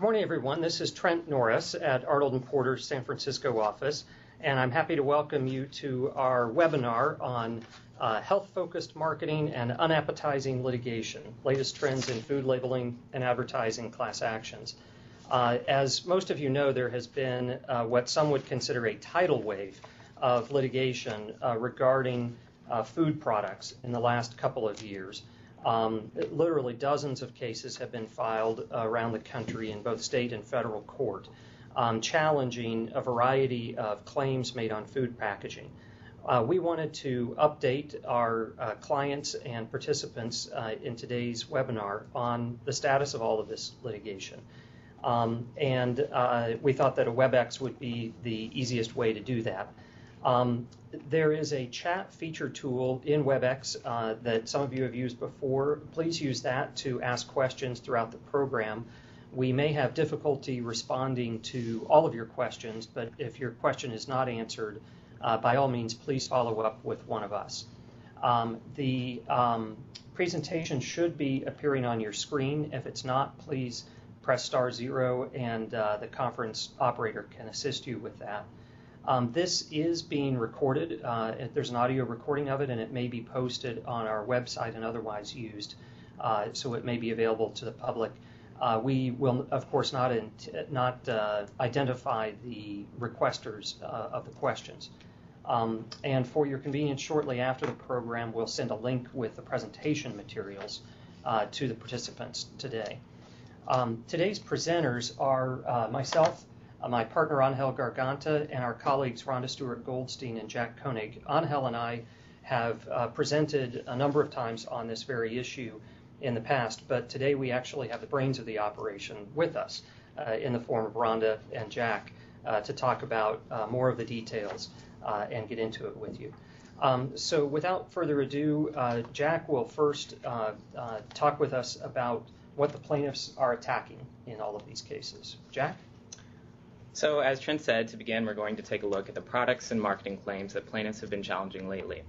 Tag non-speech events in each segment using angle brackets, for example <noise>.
Good morning, everyone. This is Trent Norris at Arnold Porter's San Francisco office, and I'm happy to welcome you to our webinar on uh, health-focused marketing and unappetizing litigation, latest trends in food labeling and advertising class actions. Uh, as most of you know, there has been uh, what some would consider a tidal wave of litigation uh, regarding uh, food products in the last couple of years. Um, literally dozens of cases have been filed around the country in both state and federal court, um, challenging a variety of claims made on food packaging. Uh, we wanted to update our uh, clients and participants uh, in today's webinar on the status of all of this litigation. Um, and uh, we thought that a WebEx would be the easiest way to do that. Um, there is a chat feature tool in WebEx uh, that some of you have used before. Please use that to ask questions throughout the program. We may have difficulty responding to all of your questions, but if your question is not answered, uh, by all means, please follow up with one of us. Um, the um, presentation should be appearing on your screen. If it's not, please press star zero and uh, the conference operator can assist you with that. Um, this is being recorded. Uh, there's an audio recording of it, and it may be posted on our website and otherwise used, uh, so it may be available to the public. Uh, we will, of course, not in, not uh, identify the requesters uh, of the questions. Um, and for your convenience, shortly after the program, we'll send a link with the presentation materials uh, to the participants today. Um, today's presenters are myself, uh, my partner Angel Garganta and our colleagues Rhonda Stewart Goldstein and Jack Koenig. Angel and I have uh, presented a number of times on this very issue in the past, but today we actually have the brains of the operation with us uh, in the form of Rhonda and Jack uh, to talk about uh, more of the details uh, and get into it with you. Um, so without further ado, Jack will first talk with us about what the plaintiffs are attacking in all of these cases. Jack? So, as Trent said, to begin, we're going to take a look at the products and marketing claims that plaintiffs have been challenging lately.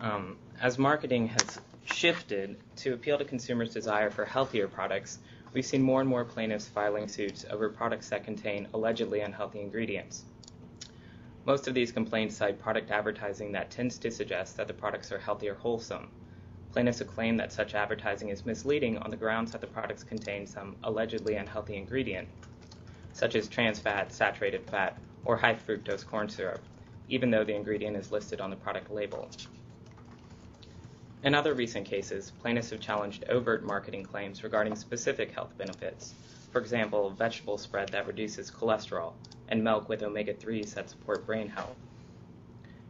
Um, as marketing has shifted to appeal to consumers' desire for healthier products, we've seen more and more plaintiffs filing suits over products that contain allegedly unhealthy ingredients. Most of these complaints cite product advertising that tends to suggest that the products are healthy or wholesome. Plaintiffs have claimed that such advertising is misleading on the grounds that the products contain some allegedly unhealthy ingredient, such as trans fat, saturated fat, or high fructose corn syrup, even though the ingredient is listed on the product label. In other recent cases, plaintiffs have challenged overt marketing claims regarding specific health benefits, for example, vegetable spread that reduces cholesterol and milk with omega 3s that support brain health.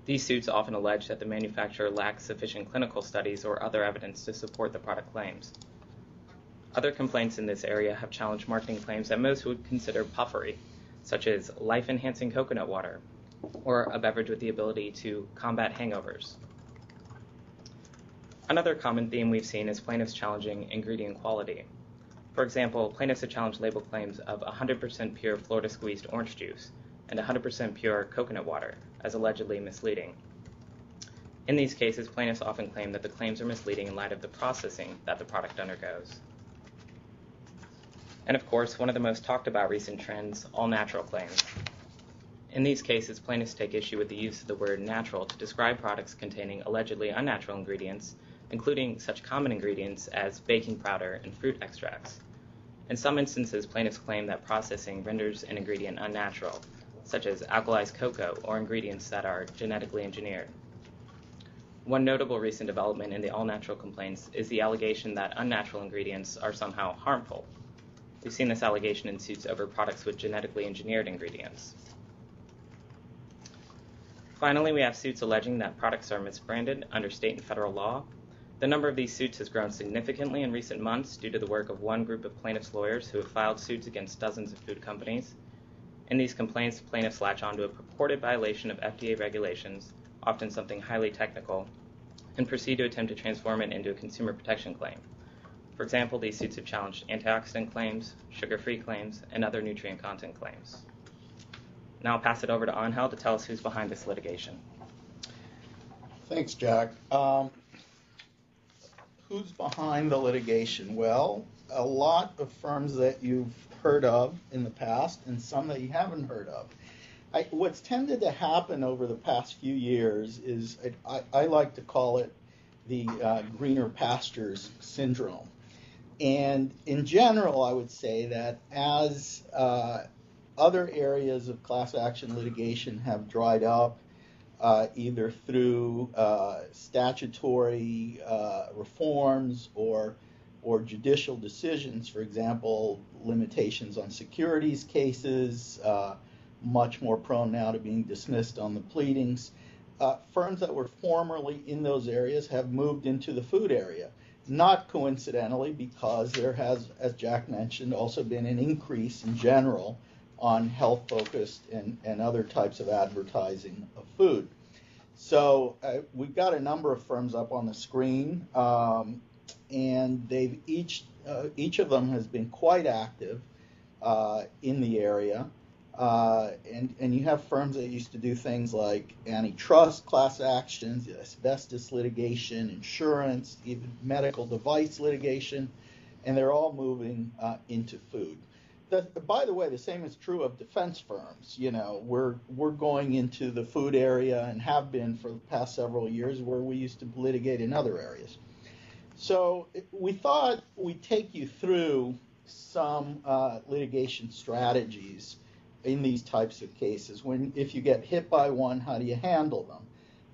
These suits often allege that the manufacturer lacks sufficient clinical studies or other evidence to support the product claims. Other complaints in this area have challenged marketing claims that most would consider puffery, such as life enhancing coconut water, or a beverage with the ability to combat hangovers. Another common theme we've seen is plaintiffs challenging ingredient quality. For example, plaintiffs have challenged label claims of 100% pure Florida squeezed orange juice and 100% pure coconut water, as allegedly misleading. In these cases, plaintiffs often claim that the claims are misleading in light of the processing that the product undergoes. And of course, one of the most talked about recent trends, all natural claims. In these cases, plaintiffs take issue with the use of the word natural to describe products containing allegedly unnatural ingredients, including such common ingredients as baking powder and fruit extracts. In some instances, plaintiffs claim that processing renders an ingredient unnatural, such as alkalized cocoa or ingredients that are genetically engineered. One notable recent development in the all natural complaints is the allegation that unnatural ingredients are somehow harmful. We've seen this allegation in suits over products with genetically engineered ingredients. Finally, we have suits alleging that products are misbranded under state and federal law. The number of these suits has grown significantly in recent months due to the work of one group of plaintiffs' lawyers who have filed suits against dozens of food companies. In these complaints, plaintiffs latch onto a purported violation of FDA regulations, often something highly technical, and proceed to attempt to transform it into a consumer protection claim. For example, these suits have challenged antioxidant claims, sugar free claims, and other nutrient content claims. Now I'll pass it over to Angel to tell us who's behind this litigation. Thanks, Jack. Um, who's behind the litigation? Well, a lot of firms that you've heard of in the past and some that you haven't heard of. I, what's tended to happen over the past few years is I, I like to call it the uh, greener pastures syndrome. And in general, I would say that as uh, other areas of class action litigation have dried up, uh, either through uh, statutory uh, reforms or or judicial decisions, for example, limitations on securities cases, uh, much more prone now to being dismissed on the pleadings. Uh, firms that were formerly in those areas have moved into the food area. Not coincidentally, because there has, as Jack mentioned, also been an increase in general on health focused and, and other types of advertising of food. So uh, we've got a number of firms up on the screen, um, and they've each uh, each of them has been quite active uh, in the area. Uh, and, and you have firms that used to do things like antitrust class actions, asbestos litigation, insurance, even medical device litigation, and they're all moving uh, into food. By the way, the same is true of defense firms. You know, we're we're going into the food area and have been for the past several years, where we used to litigate in other areas. So we thought we'd take you through some uh, litigation strategies in these types of cases. When if you get hit by one, how do you handle them?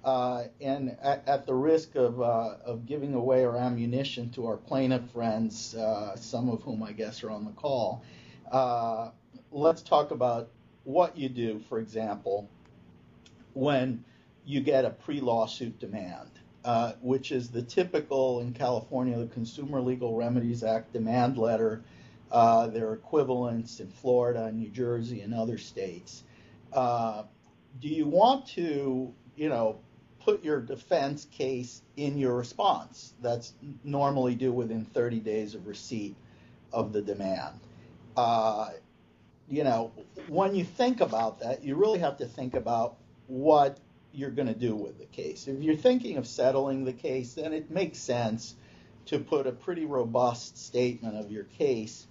Uh, and at, at, the risk of, uh, of giving away our ammunition to our plaintiff friends, uh, some of whom I guess are on the call, uh, let's talk about what you do, for example, when you get a pre lawsuit demand. Uh, which is the typical in California, the Consumer Legal Remedies Act demand letter uh, their equivalents in Florida and New Jersey and other states. Uh, do you want to, you know, put your defense case in your response? That's normally due within 30 days of receipt of the demand. Uh, you know, when you think about that, you really have to think about what you're going to do with the case. If you're thinking of settling the case, then it makes sense to put a pretty robust statement of your case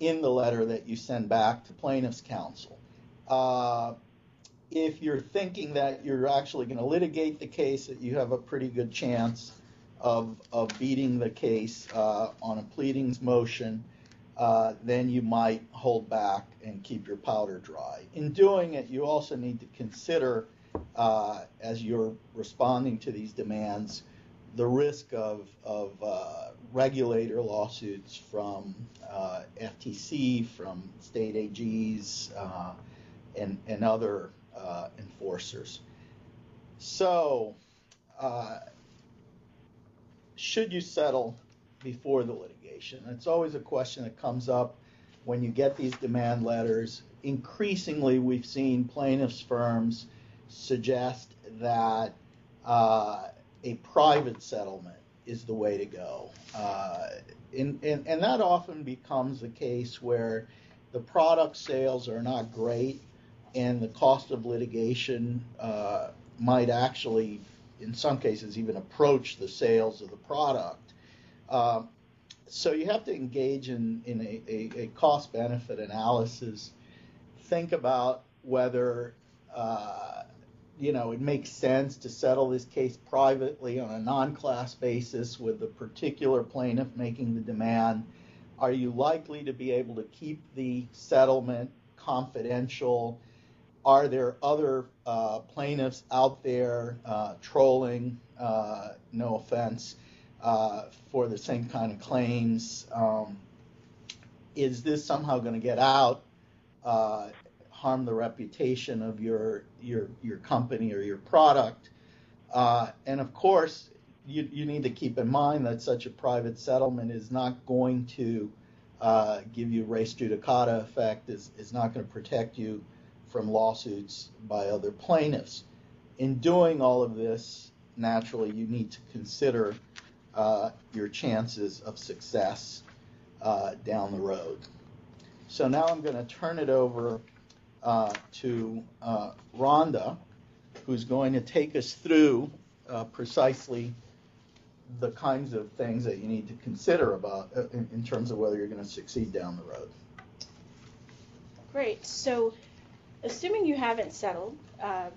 in the letter that you send back to plaintiff's counsel. Uh, if you're thinking that you're actually going to litigate the case, that you have a pretty good chance of, of beating the case uh, on a pleadings motion, uh, then you might hold back and keep your powder dry. In doing it, you also need to consider, uh, as you're responding to these demands, the risk of, of uh, regulator lawsuits from uh, FTC, from state AGs, uh, and, and other uh, enforcers. So, uh, should you settle before the litigation? It's always a question that comes up when you get these demand letters. Increasingly, we've seen plaintiffs' firms suggest that uh, a private settlement is the way to go. Uh, and, and, and that often becomes the case where the product sales are not great and the cost of litigation uh, might actually, in some cases, even approach the sales of the product. Uh, so you have to engage in, in a, a, a cost benefit analysis. Think about whether uh, you know, it makes sense to settle this case privately on a non-class basis with the particular plaintiff making the demand. Are you likely to be able to keep the settlement confidential? Are there other uh, plaintiffs out there uh, trolling, uh, no offense, for the same kind of claims? Um, is this somehow going to get out? Harm the reputation of your your your company or your product. Uh, and of course, you, you need to keep in mind that such a private settlement is not going to uh, give you res judicata effect, is, is not going to protect you from lawsuits by other plaintiffs. In doing all of this, naturally, you need to consider uh, your chances of success uh, down the road. So now I'm going to turn it over uh, to uh, Rhonda, who's going to take us through uh, precisely the kinds of things that you need to consider about uh, in, in terms of whether you're going to succeed down the road. Great. So, assuming you haven't settled um,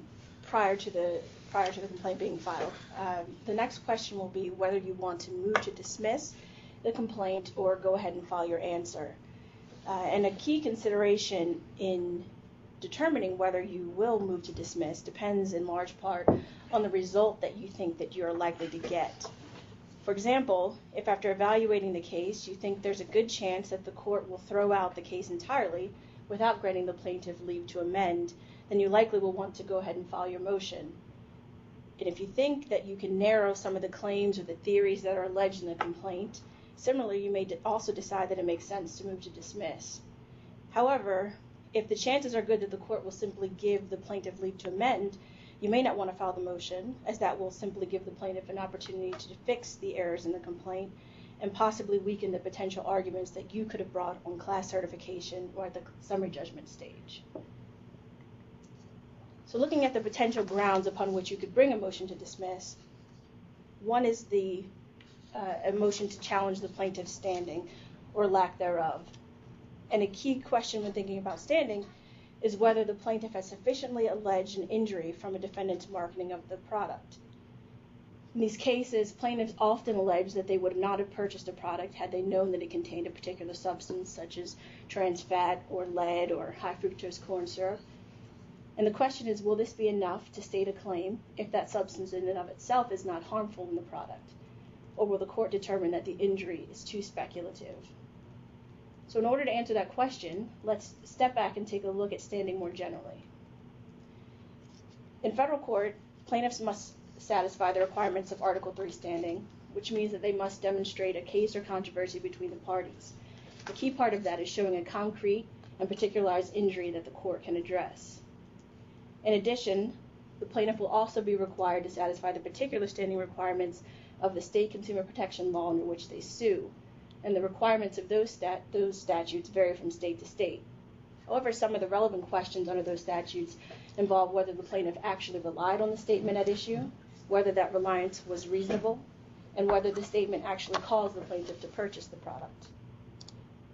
prior to the prior to the complaint being filed, um, the next question will be whether you want to move to dismiss the complaint or go ahead and file your answer. Uh, and a key consideration in determining whether you will move to dismiss depends in large part on the result that you think that you're likely to get. For example, if after evaluating the case you think there's a good chance that the court will throw out the case entirely without granting the plaintiff leave to amend, then you likely will want to go ahead and file your motion. And if you think that you can narrow some of the claims or the theories that are alleged in the complaint, similarly, you may also decide that it makes sense to move to dismiss. However, if the chances are good that the court will simply give the plaintiff leave to amend, you may not want to file the motion, as that will simply give the plaintiff an opportunity to fix the errors in the complaint and possibly weaken the potential arguments that you could have brought on class certification or at the summary judgment stage. So looking at the potential grounds upon which you could bring a motion to dismiss, one is the uh, a motion to challenge the plaintiff's standing or lack thereof. And a key question when thinking about standing is whether the plaintiff has sufficiently alleged an injury from a defendant's marketing of the product. In these cases, plaintiffs often allege that they would not have purchased a product had they known that it contained a particular substance, such as trans fat or lead or high fructose corn syrup. And the question is, will this be enough to state a claim if that substance in and of itself is not harmful in the product? Or will the court determine that the injury is too speculative? So in order to answer that question, let's step back and take a look at standing more generally. In federal court, plaintiffs must satisfy the requirements of Article 3 standing, which means that they must demonstrate a case or controversy between the parties. The key part of that is showing a concrete and particularized injury that the court can address. In addition, the plaintiff will also be required to satisfy the particular standing requirements of the state consumer protection law under which they sue, and the requirements of those, stat- those statutes vary from state to state. However, some of the relevant questions under those statutes involve whether the plaintiff actually relied on the statement at issue, whether that reliance was reasonable, and whether the statement actually caused the plaintiff to purchase the product.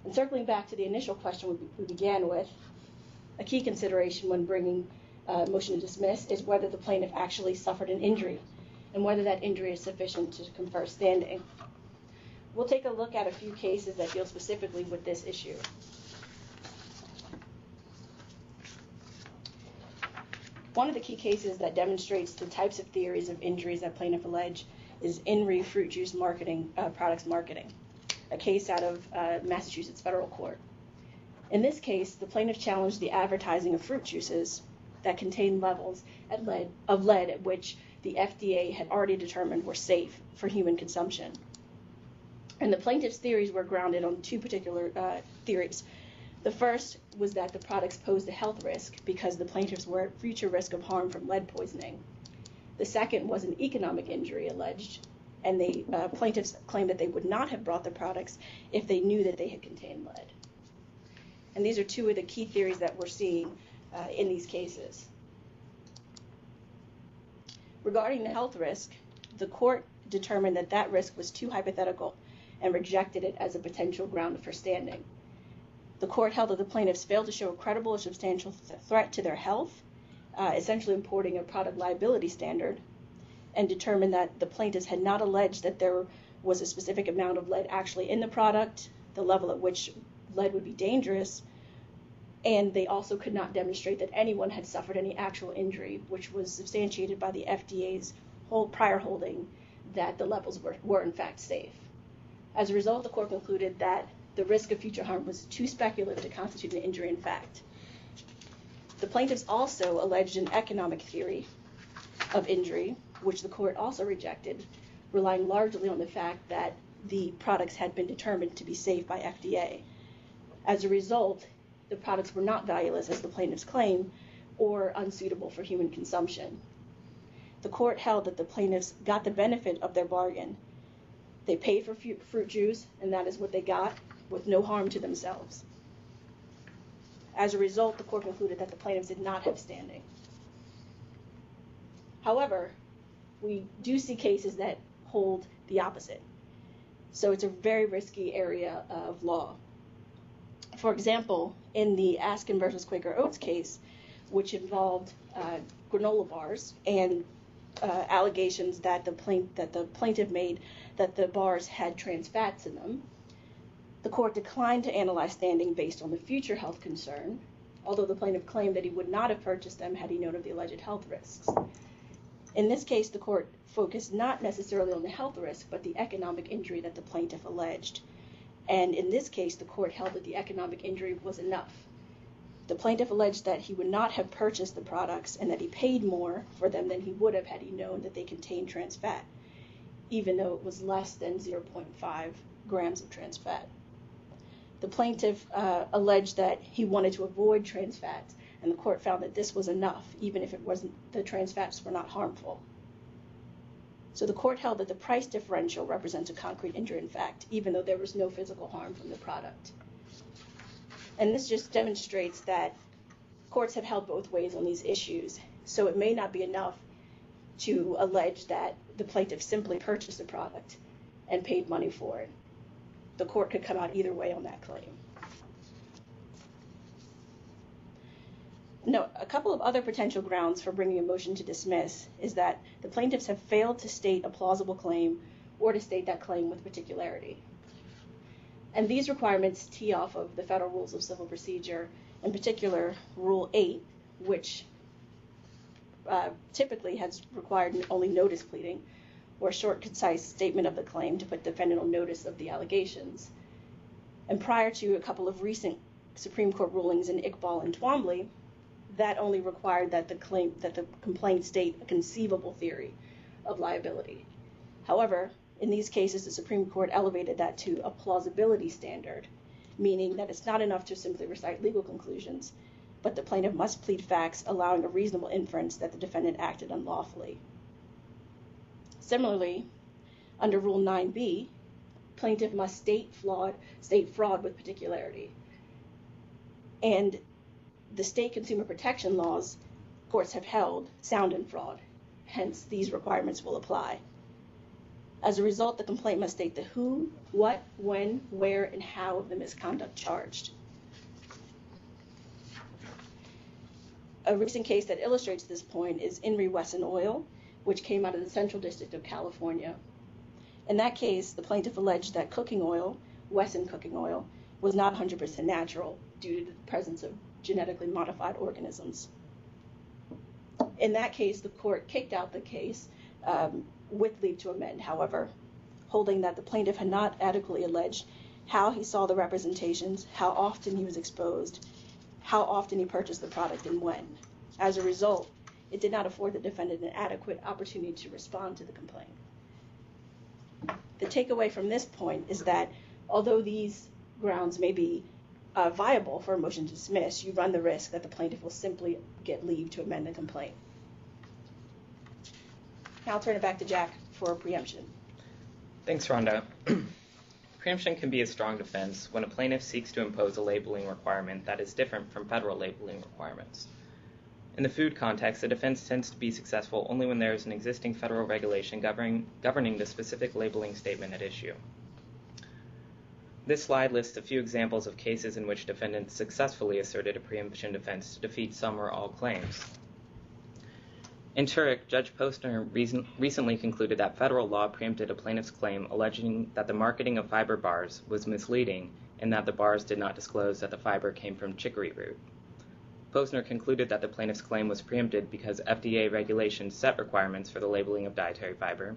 And circling back to the initial question we began with, a key consideration when bringing a motion to dismiss is whether the plaintiff actually suffered an injury and whether that injury is sufficient to confer standing. We'll take a look at a few cases that deal specifically with this issue. One of the key cases that demonstrates the types of theories of injuries that plaintiff allege is In Fruit Juice Marketing uh, Products Marketing, a case out of uh, Massachusetts federal court. In this case, the plaintiff challenged the advertising of fruit juices that contained levels lead, of lead at which the FDA had already determined were safe for human consumption. And the plaintiff's theories were grounded on two particular uh, theories. The first was that the products posed a health risk because the plaintiffs were at future risk of harm from lead poisoning. The second was an economic injury alleged, and the uh, plaintiffs claimed that they would not have brought the products if they knew that they had contained lead. And these are two of the key theories that we're seeing uh, in these cases. Regarding the health risk, the court determined that that risk was too hypothetical and rejected it as a potential ground for standing. The court held that the plaintiffs failed to show a credible or substantial th- threat to their health, uh, essentially importing a product liability standard, and determined that the plaintiffs had not alleged that there was a specific amount of lead actually in the product, the level at which lead would be dangerous, and they also could not demonstrate that anyone had suffered any actual injury, which was substantiated by the FDA's whole prior holding that the levels were, were in fact safe. As a result, the court concluded that the risk of future harm was too speculative to constitute an injury in fact. The plaintiffs also alleged an economic theory of injury, which the court also rejected, relying largely on the fact that the products had been determined to be safe by FDA. As a result, the products were not valueless, as the plaintiffs claim, or unsuitable for human consumption. The court held that the plaintiffs got the benefit of their bargain they paid for fruit juice, and that is what they got, with no harm to themselves. As a result, the court concluded that the plaintiffs did not have standing. However, we do see cases that hold the opposite. So it's a very risky area of law. For example, in the Askin versus Quaker Oats case, which involved uh, granola bars and uh, allegations that the, plaint- that the plaintiff made that the bars had trans fats in them, the court declined to analyze standing based on the future health concern, although the plaintiff claimed that he would not have purchased them had he known of the alleged health risks. In this case, the court focused not necessarily on the health risk, but the economic injury that the plaintiff alleged. And in this case, the court held that the economic injury was enough. The plaintiff alleged that he would not have purchased the products and that he paid more for them than he would have had he known that they contained trans fat, even though it was less than 0.5 grams of trans fat. The plaintiff uh, alleged that he wanted to avoid trans fats, and the court found that this was enough, even if it wasn't the trans fats were not harmful. So the court held that the price differential represents a concrete injury in fact, even though there was no physical harm from the product. And this just demonstrates that courts have held both ways on these issues. So it may not be enough to allege that the plaintiff simply purchased the product and paid money for it. The court could come out either way on that claim. No, a couple of other potential grounds for bringing a motion to dismiss is that the plaintiffs have failed to state a plausible claim or to state that claim with particularity. And these requirements tee off of the Federal Rules of Civil Procedure, in particular Rule 8, which uh, typically has required only notice pleading or a short, concise statement of the claim to put defendant on notice of the allegations. And prior to a couple of recent Supreme Court rulings in Iqbal and Twombly, that only required that the claim that the complaint state a conceivable theory of liability. However, in these cases, the Supreme Court elevated that to a plausibility standard, meaning that it's not enough to simply recite legal conclusions, but the plaintiff must plead facts allowing a reasonable inference that the defendant acted unlawfully. Similarly, under Rule 9b, plaintiff must state fraud, state fraud with particularity. And the state consumer protection laws courts have held sound in fraud. Hence, these requirements will apply. As a result, the complaint must state the who, what, when, where, and how of the misconduct charged. A recent case that illustrates this point is In re Wesson Oil, which came out of the Central District of California. In that case, the plaintiff alleged that cooking oil, Wesson cooking oil, was not 100% natural due to the presence of genetically modified organisms. In that case, the court kicked out the case um, with leave to amend, however, holding that the plaintiff had not adequately alleged how he saw the representations, how often he was exposed, how often he purchased the product, and when. As a result, it did not afford the defendant an adequate opportunity to respond to the complaint. The takeaway from this point is that although these grounds may be uh, viable for a motion to dismiss, you run the risk that the plaintiff will simply get leave to amend the complaint. Now I'll turn it back to Jack for preemption. Thanks, Rhonda. <clears throat> Preemption can be a strong defense when a plaintiff seeks to impose a labeling requirement that is different from federal labeling requirements. In the food context, the defense tends to be successful only when there is an existing federal regulation governing, governing the specific labeling statement at issue. This slide lists a few examples of cases in which defendants successfully asserted a preemption defense to defeat some or all claims. In Turek, Judge Posner reason, recently concluded that federal law preempted a plaintiff's claim alleging that the marketing of fiber bars was misleading and that the bars did not disclose that the fiber came from chicory root. Posner concluded that the plaintiff's claim was preempted because FDA regulations set requirements for the labeling of dietary fiber,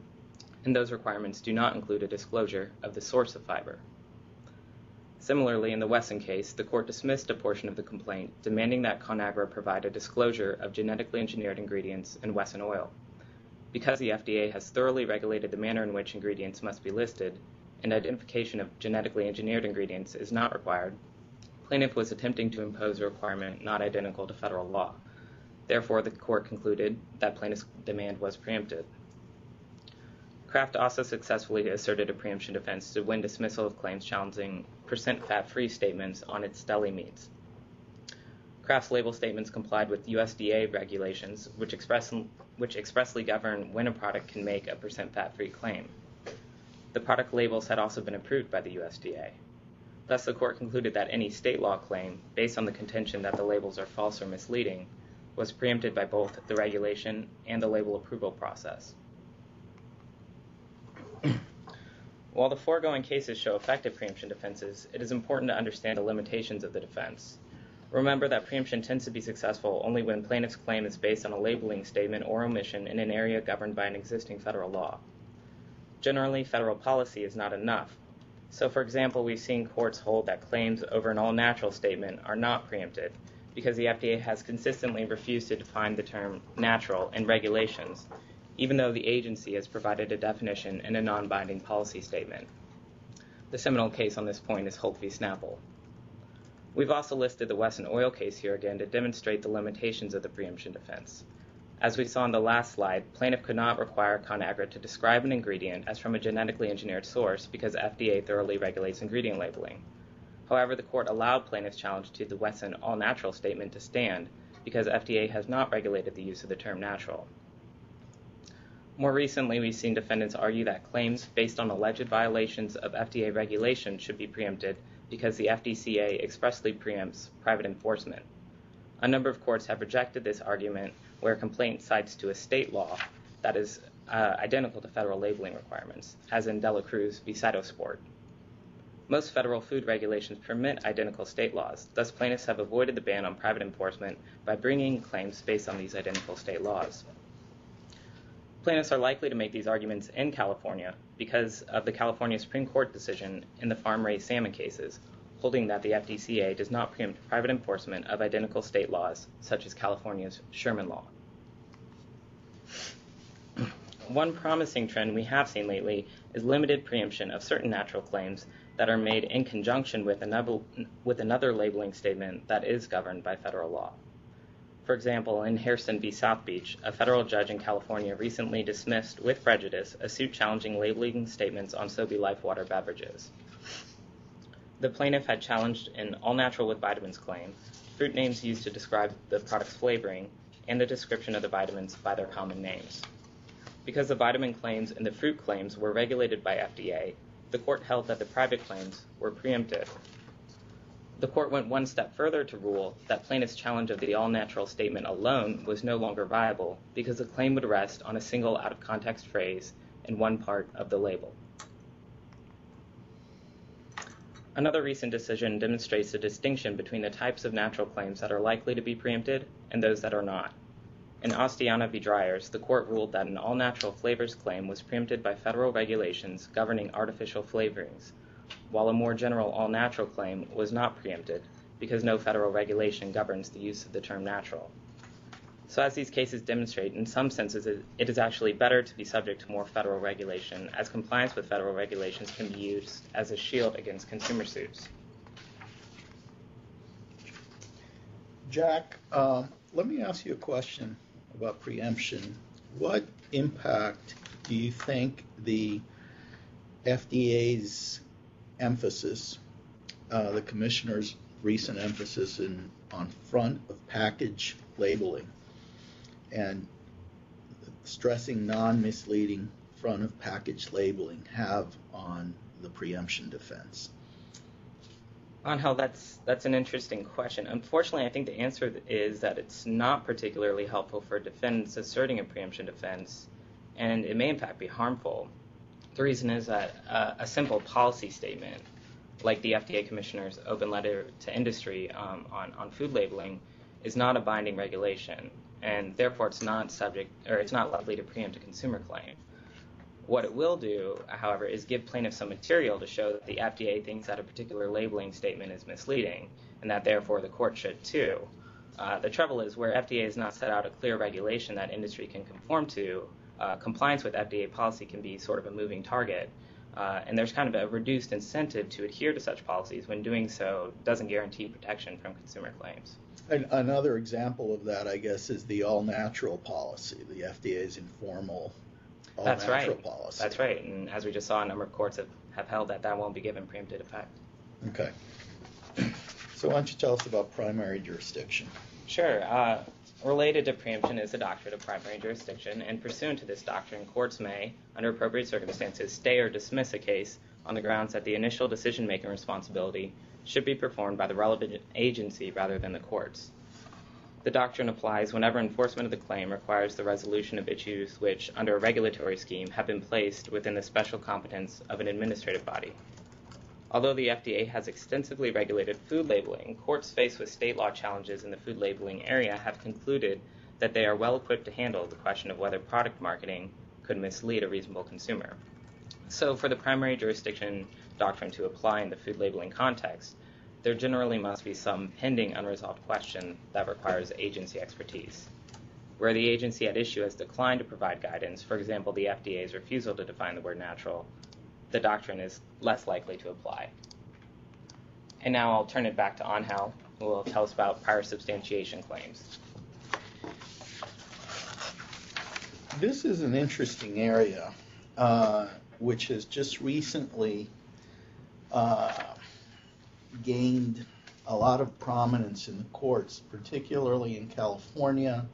and those requirements do not include a disclosure of the source of fiber. Similarly, in the Wesson case, the court dismissed a portion of the complaint, demanding that ConAgra provide a disclosure of genetically engineered ingredients in Wesson oil. Because the FDA has thoroughly regulated the manner in which ingredients must be listed, and identification of genetically engineered ingredients is not required, plaintiff was attempting to impose a requirement not identical to federal law. Therefore, the court concluded that plaintiff's demand was preempted. Kraft also successfully asserted a preemption defense to win dismissal of claims challenging percent fat-free statements on its deli meats. Kraft's label statements complied with USDA regulations, which, express, which expressly govern when a product can make a percent fat-free claim. the product labels had also been approved by the USDA. Thus, the court concluded that any state law claim, based on the contention that the labels are false or misleading, was preempted by both the regulation and the label approval process. While the foregoing cases show effective preemption defenses, it is important to understand the limitations of the defense. Remember that preemption tends to be successful only when plaintiff's claim is based on a labeling statement or omission in an area governed by an existing federal law. Generally, federal policy is not enough. So, for example, we've seen courts hold that claims over an all natural statement are not preempted because the FDA has consistently refused to define the term natural in regulations, even though the agency has provided a definition in a non binding policy statement. The seminal case on this point is Holk v. Snapple. We've also listed the Wesson Oil case here again to demonstrate the limitations of the preemption defense. As we saw in the last slide, plaintiff could not require ConAgra to describe an ingredient as from a genetically engineered source because FDA thoroughly regulates ingredient labeling. However, the court allowed plaintiff's challenge to the Wesson all natural statement to stand because FDA has not regulated the use of the term natural. More recently, we've seen defendants argue that claims based on alleged violations of FDA regulation should be preempted because the FDCA expressly preempts private enforcement. A number of courts have rejected this argument where a complaint cites to a state law that is uh, identical to federal labeling requirements, as in Dela Cruz v. Cytosport. Most federal food regulations permit identical state laws, thus, plaintiffs have avoided the ban on private enforcement by bringing claims based on these identical state laws. Plaintiffs are likely to make these arguments in California because of the California Supreme Court decision in the farm raised salmon cases, holding that the FDCA does not preempt private enforcement of identical state laws, such as California's Sherman Law. One promising trend we have seen lately is limited preemption of certain natural claims that are made in conjunction with another, with another labeling statement that is governed by federal law. For example, in Hairston v. South Beach, a federal judge in California recently dismissed with prejudice a suit challenging labeling statements on Sobe Lifewater beverages. The plaintiff had challenged an all natural with vitamins claim, fruit names used to describe the product's flavoring, and the description of the vitamins by their common names. Because the vitamin claims and the fruit claims were regulated by FDA, the court held that the private claims were preempted. The court went one step further to rule that plaintiff's challenge of the all natural statement alone was no longer viable because the claim would rest on a single out of context phrase in one part of the label. Another recent decision demonstrates the distinction between the types of natural claims that are likely to be preempted and those that are not. In Astiana v. Dreyer's, the court ruled that an all natural flavors claim was preempted by federal regulations governing artificial flavorings, while a more general all natural claim was not preempted because no federal regulation governs the use of the term natural. So, as these cases demonstrate, in some senses, it is actually better to be subject to more federal regulation, as compliance with federal regulations can be used as a shield against consumer suits. Jack, uh, let me ask you a question about preemption. What impact do you think the FDA's emphasis, uh, the commissioner's recent emphasis in, on front of package labeling and stressing non misleading front of package labeling have on the preemption defense? Angel, that's that's an interesting question. Unfortunately, I think the answer is that it's not particularly helpful for defendants asserting a preemption defense, and it may in fact be harmful. The reason is that uh, a simple policy statement, like the FDA commissioner's open letter to industry um, on on food labeling, is not a binding regulation, and therefore it's not subject or it's not likely to preempt a consumer claim. What it will do, however, is give plaintiffs some material to show that the FDA thinks that a particular labeling statement is misleading, and that therefore the court should too. Uh, the trouble is, where FDA has not set out a clear regulation that industry can conform to, uh, compliance with FDA policy can be sort of a moving target. Uh, and there's kind of a reduced incentive to adhere to such policies when doing so doesn't guarantee protection from consumer claims. And another example of that, I guess, is the all natural policy, the FDA's informal all That's natural right. policy. That's right. And as we just saw, a number of courts have, have held that that won't be given preempted effect. Okay. <clears throat> So why don't you tell us about primary jurisdiction? Sure. Uh, Related to preemption is the doctrine of primary jurisdiction, and pursuant to this doctrine, courts may, under appropriate circumstances, stay or dismiss a case on the grounds that the initial decision making responsibility should be performed by the relevant agency rather than the courts. The doctrine applies whenever enforcement of the claim requires the resolution of issues which, under a regulatory scheme, have been placed within the special competence of an administrative body. Although the FDA has extensively regulated food labeling, courts faced with state law challenges in the food labeling area have concluded that they are well equipped to handle the question of whether product marketing could mislead a reasonable consumer. So, for the primary jurisdiction doctrine to apply in the food labeling context, there generally must be some pending unresolved question that requires agency expertise. Where the agency at issue has declined to provide guidance, for example, the FDA's refusal to define the word natural, the doctrine is less likely to apply. And now I'll turn it back to Angel, who will tell us about prior substantiation claims. This is an interesting area, uh, which has just recently uh, gained a lot of prominence in the courts, particularly in California,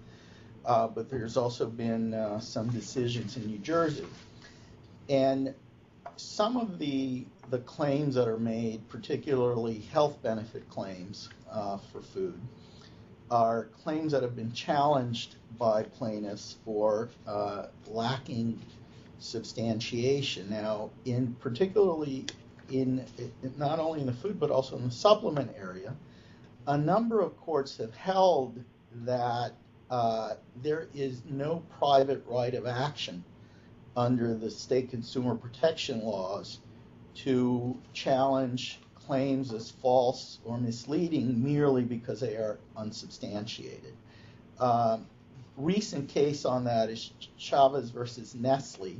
uh, but there's also been uh, some decisions in New Jersey. And some of the the claims that are made, particularly health benefit claims uh, for food, are claims that have been challenged by plaintiffs for uh, lacking substantiation. Now, in particularly in, not only in the food but also in the supplement area, a number of courts have held that uh, there is no private right of action under the state consumer protection laws to challenge claims as false or misleading merely because they are unsubstantiated. Uh, recent case on that is Chavez versus Nestle,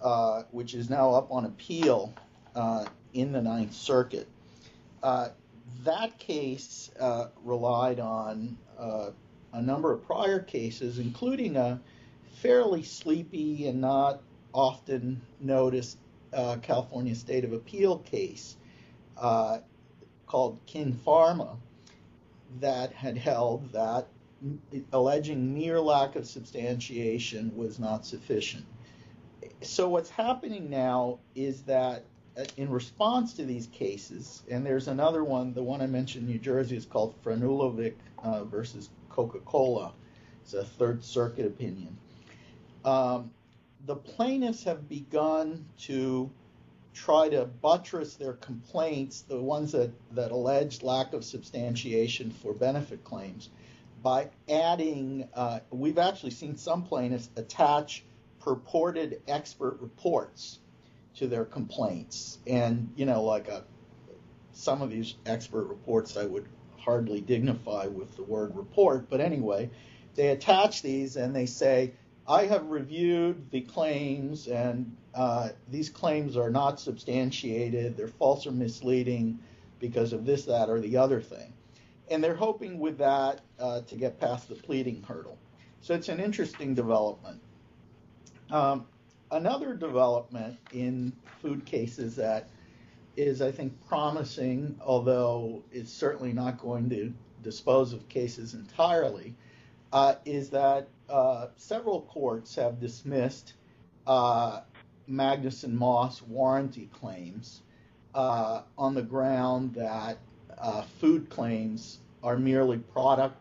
uh, which is now up on appeal uh, in the Ninth Circuit. Uh, that case relied on a number of prior cases, including a fairly sleepy and not often noticed uh, California State of Appeal case uh, called Kin Pharma that had held that alleging mere lack of substantiation was not sufficient. So what's happening now is that uh, in response to these cases, and there's another one, the one I mentioned in New Jersey is called Franulovic uh, versus Coca-Cola. It's a Third Circuit opinion. Um, the plaintiffs have begun to try to buttress their complaints, the ones that, that allege lack of substantiation for benefit claims, by adding, uh, we've actually seen some plaintiffs attach purported expert reports to their complaints. And, you know, like a, some of these expert reports I would hardly dignify with the word report, but anyway, they attach these and they say, I have reviewed the claims, and uh, these claims are not substantiated. They're false or misleading because of this, that, or the other thing. And they're hoping with that uh, to get past the pleading hurdle. So it's an interesting development. Um, another development in food cases that is, I think, promising, although it's certainly not going to dispose of cases entirely, uh, is that uh, several courts have dismissed uh, Magnuson Moss warranty claims uh, on the ground that uh, food claims are merely product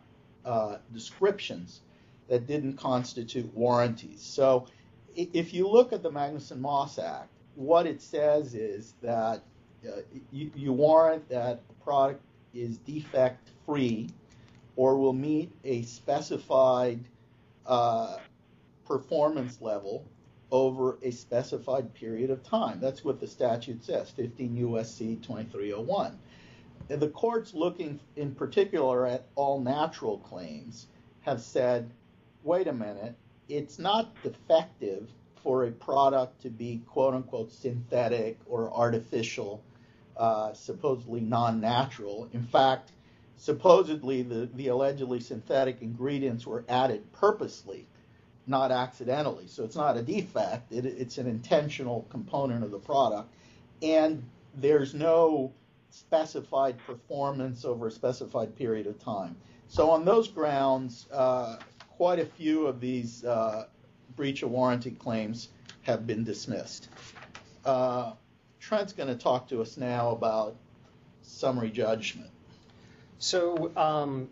uh, descriptions that didn't constitute warranties. So if you look at the Magnuson Moss Act, what it says is that you, you warrant that a product is defect free or will meet a specified uh, performance level over a specified period of time. That's what the statute says, 15 USC 2301. And the courts looking in particular at all natural claims have said, wait a minute, it's not defective for a product to be quote unquote synthetic or artificial, uh, supposedly non natural. In fact, supposedly the, the allegedly synthetic ingredients were added purposely, not accidentally. So it's not a defect, it, it's an intentional component of the product. And there's no specified performance over a specified period of time. So on those grounds, uh, quite a few of these uh, breach of warranty claims have been dismissed. Uh, Trent's going to talk to us now about summary judgment. So, um,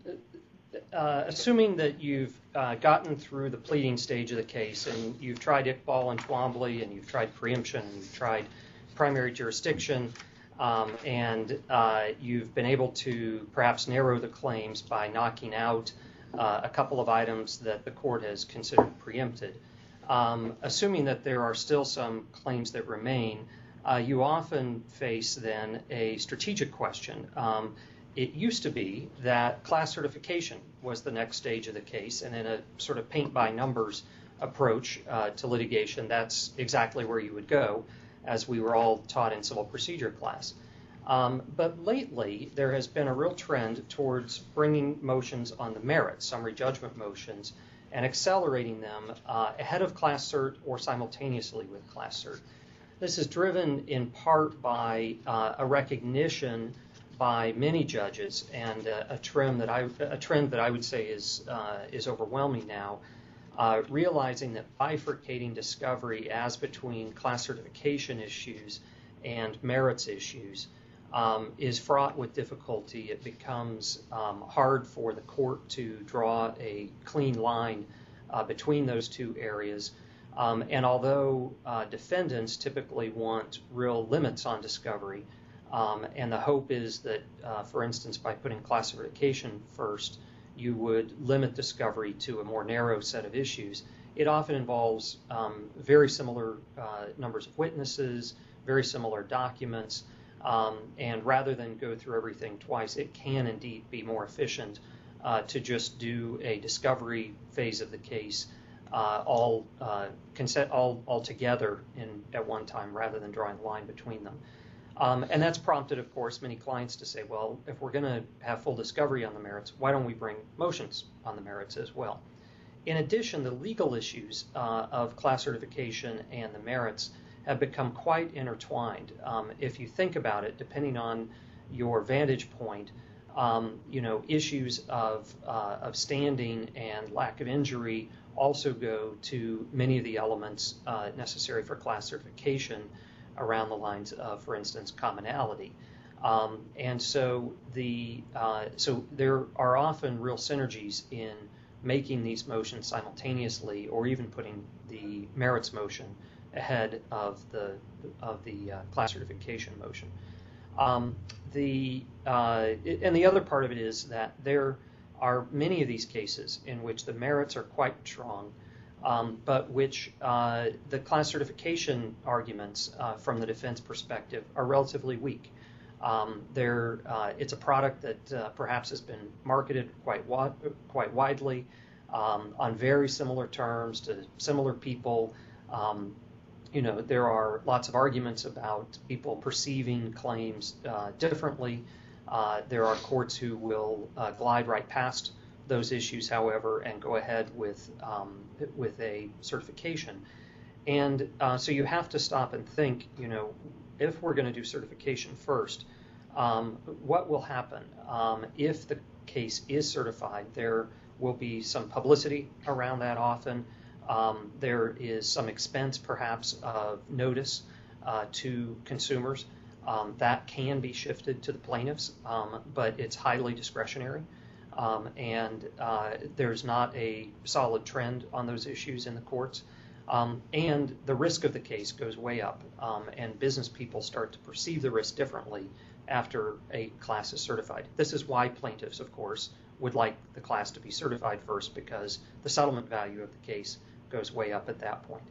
uh, assuming that you've uh, gotten through the pleading stage of the case and you've tried Iqbal and Twombly and you've tried preemption and you've tried primary jurisdiction um, and uh, you've been able to perhaps narrow the claims by knocking out uh, a couple of items that the court has considered preempted. Um, assuming that there are still some claims that remain, uh, you often face then a strategic question. Um, it used to be that class certification was the next stage of the case, and in a sort of paint by numbers approach uh, to litigation, that's exactly where you would go, as we were all taught in civil procedure class. Um, but lately, there has been a real trend towards bringing motions on the merits, summary judgment motions, and accelerating them uh, ahead of class cert or simultaneously with class cert. This is driven in part by uh, a recognition by many judges and uh, a trend that I a trend that I would say is uh, is overwhelming now, uh, realizing that bifurcating discovery as between class certification issues and merits issues um, is fraught with difficulty. It becomes um, hard for the court to draw a clean line uh, between those two areas. Um, and although uh, defendants typically want real limits on discovery, um, and the hope is that, uh, for instance, by putting classification first, you would limit discovery to a more narrow set of issues. It often involves um, very similar uh, numbers of witnesses, very similar documents, um, and rather than go through everything twice, it can indeed be more efficient uh, to just do a discovery phase of the case uh, all uh, consent all, all together in at one time rather than drawing a line between them. Um, and that's prompted, of course, many clients to say, well, if we're going to have full discovery on the merits, why don't we bring motions on the merits as well? In addition, the legal issues uh, of class certification and the merits have become quite intertwined. Um, if you think about it, depending on your vantage point, um, you know, issues of, uh, of standing and lack of injury also go to many of the elements uh, necessary for class certification around the lines of, for instance, commonality. Um, and so the uh, so there are often real synergies in making these motions simultaneously, or even putting the merits motion ahead of the of the uh, class certification motion. Um, the uh, and the other part of it is that there are many of these cases in which the merits are quite strong, um, but which uh, the class certification arguments uh, from the defense perspective are relatively weak. Um, uh, it's a product that uh, perhaps has been marketed quite wa- quite widely um, on very similar terms to similar people. Um, you know, there are lots of arguments about people perceiving claims uh, differently. Uh, there are courts who will glide right past those issues, however, and go ahead with um, with a certification. And uh, so you have to stop and think, you know, if we're going to do certification first, um, what will happen um, if the case is certified? There will be some publicity around that often. Um, there is some expense, perhaps, of notice uh, to consumers. Um, that can be shifted to the plaintiffs, um, but it's highly discretionary. Um, and uh, there's not a solid trend on those issues in the courts. Um, and the risk of the case goes way up, um, and business people start to perceive the risk differently after a class is certified. This is why plaintiffs, of course, would like the class to be certified first because the settlement value of the case goes way up at that point.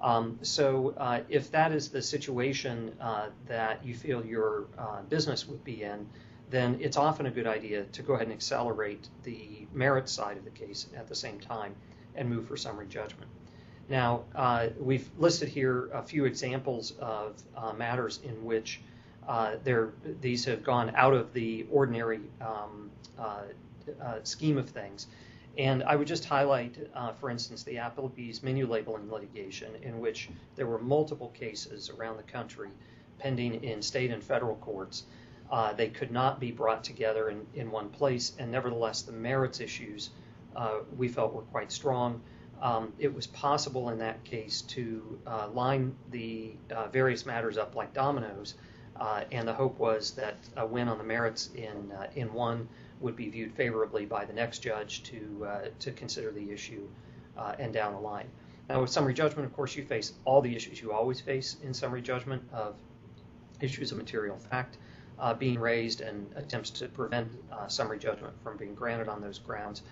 Um, so uh, if that is the situation uh, that you feel your uh, business would be in, then it's often a good idea to go ahead and accelerate the merit side of the case at the same time and move for summary judgment. Now, uh, we've listed here a few examples of uh, matters in which uh, these have gone out of the ordinary um, scheme of things. And I would just highlight, uh, for instance, the Applebee's menu labeling litigation, in which there were multiple cases around the country pending in state and federal courts Uh, they could not be brought together in, in one place, and nevertheless, the merits issues uh, we felt were quite strong. Um, it was possible in that case to uh, line the uh, various matters up like dominoes, uh, and the hope was that a win on the merits in uh, in one would be viewed favorably by the next judge to to consider the issue and down the line. Now, with summary judgment, of course, you face all the issues you always face in summary judgment of issues of material fact uh, being raised and attempts to prevent uh, summary judgment from being granted on those grounds.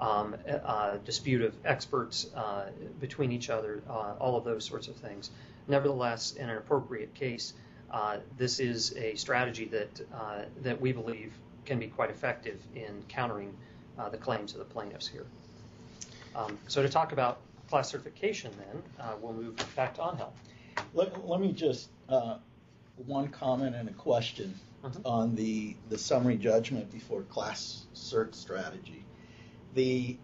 Um, uh, dispute of experts uh, between each other, uh, all of those sorts of things. Nevertheless, in an appropriate case, uh, this is a strategy that that we believe can be quite effective in countering the claims of the plaintiffs here. Um, so to talk about class certification, then we'll move back to Angel. Let, let me just one comment and a question uh-huh. on the, the summary judgment before class cert strategy. The,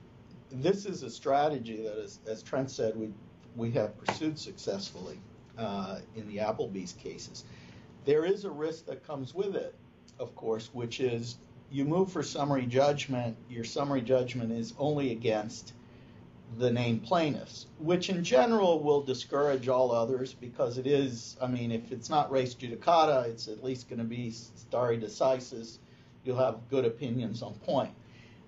this is a strategy that, is, as Trent said, we, we have pursued successfully uh, in the Applebee's cases. There is a risk that comes with it, of course, which is you move for summary judgment, your summary judgment is only against the named plaintiffs, which in general will discourage all others because it is, I mean, if it's not res judicata, it's at least going to be stare decisis. You'll have good opinions on point.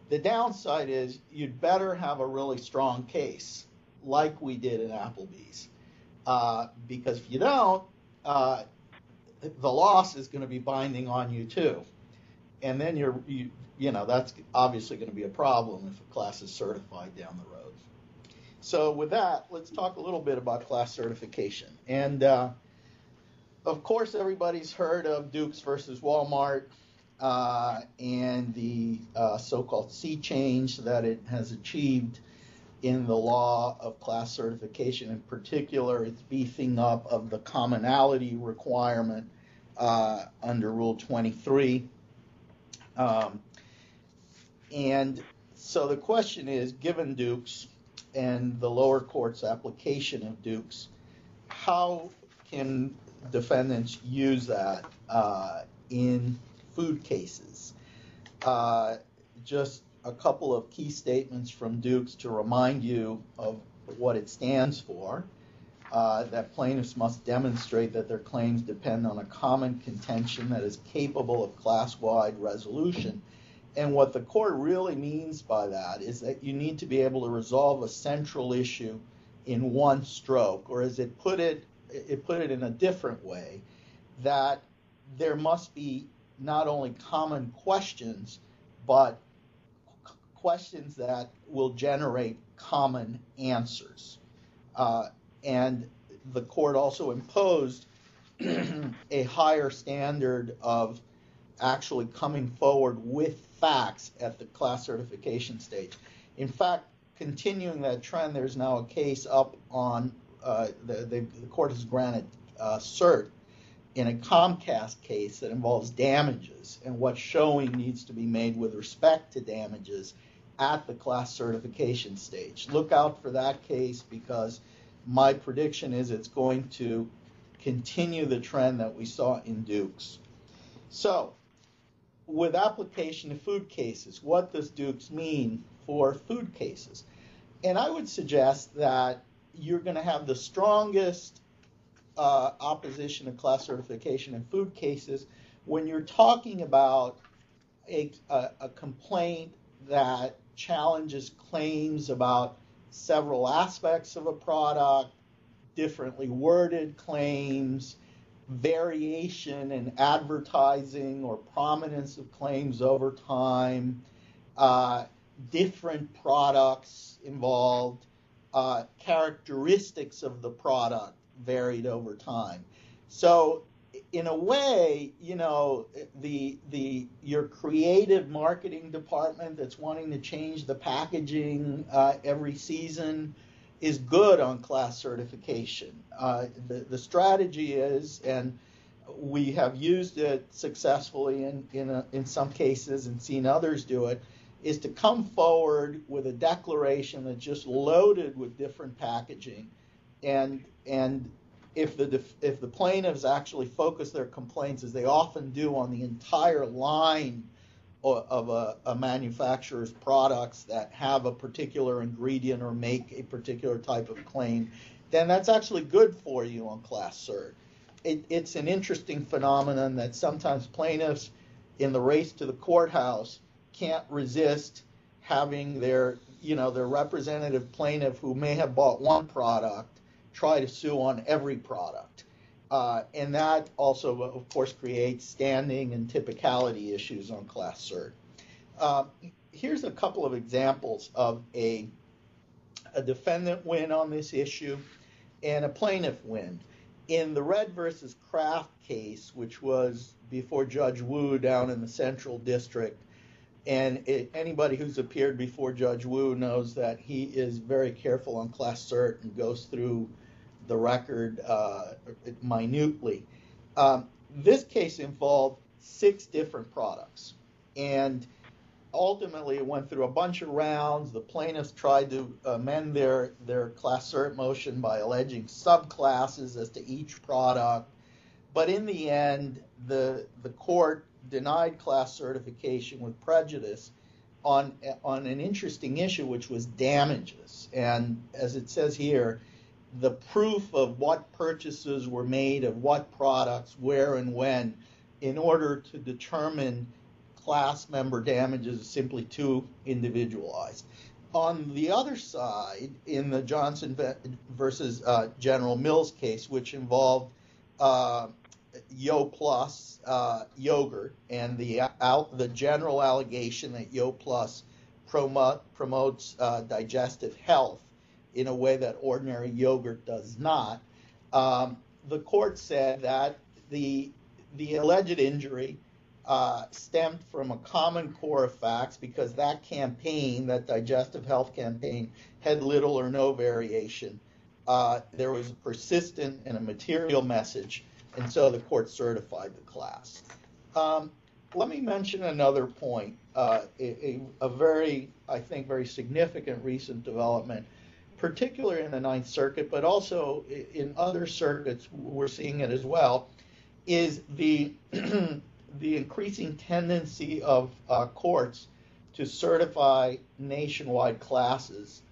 The downside is you'd better have a really strong case, like we did in Applebee's, uh, because if you don't, uh, the loss is going to be binding on you too, and then you're you, you know that's obviously going to be a problem if a class is certified down the road. So with that, let's talk a little bit about class certification. And uh, of course, everybody's heard of Dukes versus Walmart uh, and the uh, so-called sea change that it has achieved in the law of class certification. In particular, it's beefing up of the commonality requirement uh, under Rule 23. Um, and so the question is, given Dukes, and the lower court's application of Dukes, how can defendants use that uh, in food cases? Uh, just a couple of key statements from Dukes to remind you of what it stands for. Uh, that plaintiffs must demonstrate that their claims depend on a common contention that is capable of class wide resolution and what the court really means by that is that you need to be able to resolve a central issue in one stroke, or as it put it, it put it in a different way, that there must be not only common questions, but questions that will generate common answers. Uh, and the court also imposed <clears throat> a higher standard of actually coming forward with facts at the class certification stage. In fact, continuing that trend, there's now a case up on uh, the, the, the, court has granted uh, cert in a Comcast case that involves damages and what showing needs to be made with respect to damages at the class certification stage. Look out for that case because my prediction is it's going to continue the trend that we saw in Dukes. So, with application to food cases, what does Dukes mean for food cases? And I would suggest that you're going to have the strongest uh, opposition to class certification in food cases when you're talking about a, a, a complaint that challenges claims about several aspects of a product, differently worded claims, variation in advertising or prominence of claims over time, uh, different products involved, uh, characteristics of the product varied over time. So in a way, you know, the the your creative marketing department that's wanting to change the packaging uh, every season is good on class certification. Uh, the, the strategy is, and we have used it successfully in, in, a, in some cases and seen others do it, is to come forward with a declaration that's just loaded with different packaging and, and if the def- if the plaintiffs actually focus their complaints, as they often do, on the entire line of a, a manufacturer's products that have a particular ingredient or make a particular type of claim, then that's actually good for you on class cert. It, it's an interesting phenomenon that sometimes plaintiffs in the race to the courthouse can't resist having their you know their representative plaintiff who may have bought one product try to sue on every product. Uh, and that also, of course, creates standing and typicality issues on class cert. Uh, here's a couple of examples of a, a defendant win on this issue and a plaintiff win. In the Red versus Kraft case, which was before Judge Wu down in the Central District, and it, anybody who's appeared before Judge Wu knows that he is very careful on class cert and goes through the record uh, minutely. Um, this case involved six different products, and ultimately it went through a bunch of rounds. The plaintiffs tried to amend their their class cert motion by alleging subclasses as to each product, but in the end, the the court denied class certification with prejudice on on an interesting issue, which was damages. And as it says here, the proof of what purchases were made of what products, where and when, in order to determine class member damages is simply too individualized. On the other side, in the Johnson versus uh, General Mills case, which involved uh, YoPlus uh, yogurt and the the general allegation that YoPlus promote, promotes uh, digestive health in a way that ordinary yogurt does not. Um, the court said that the the alleged injury uh, stemmed from a common core of facts because that campaign, that digestive health campaign, had little or no variation. Uh, there was a persistent and a material message, and so the court certified the class. Um, let me mention another point, uh, a, a, very, I think, very significant recent development particularly in the Ninth Circuit, but also in other circuits, we're seeing it as well, is the <clears throat> the increasing tendency of uh, courts to certify nationwide classes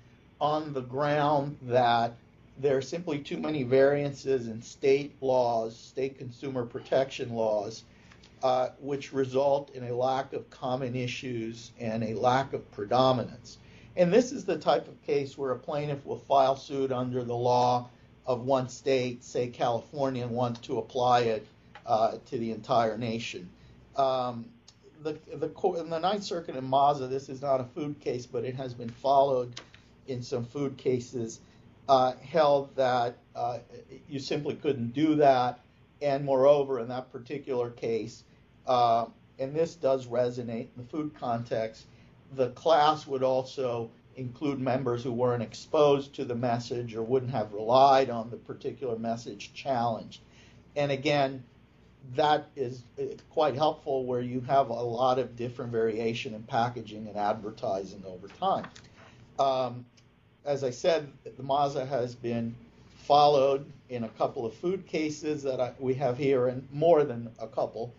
on the ground that there are simply too many variances in state laws, state consumer protection laws, uh, which result in a lack of common issues and a lack of predominance. And this is the type of case where a plaintiff will file suit under the law of one state, say California, and want to apply it uh, to the entire nation. Um, the, the, in the Ninth Circuit in Mazza, this is not a food case, but it has been followed in some food cases, uh, held that uh, you simply couldn't do that. And moreover, in that particular case, and this does resonate in the food context, the class would also include members who weren't exposed to the message or wouldn't have relied on the particular message challenged. And again, that is uh, quite helpful where you have a lot of different variation in packaging and advertising over time. Um, as I said, the Mazza has been followed in a couple of food cases that I, we have here, and more than a couple.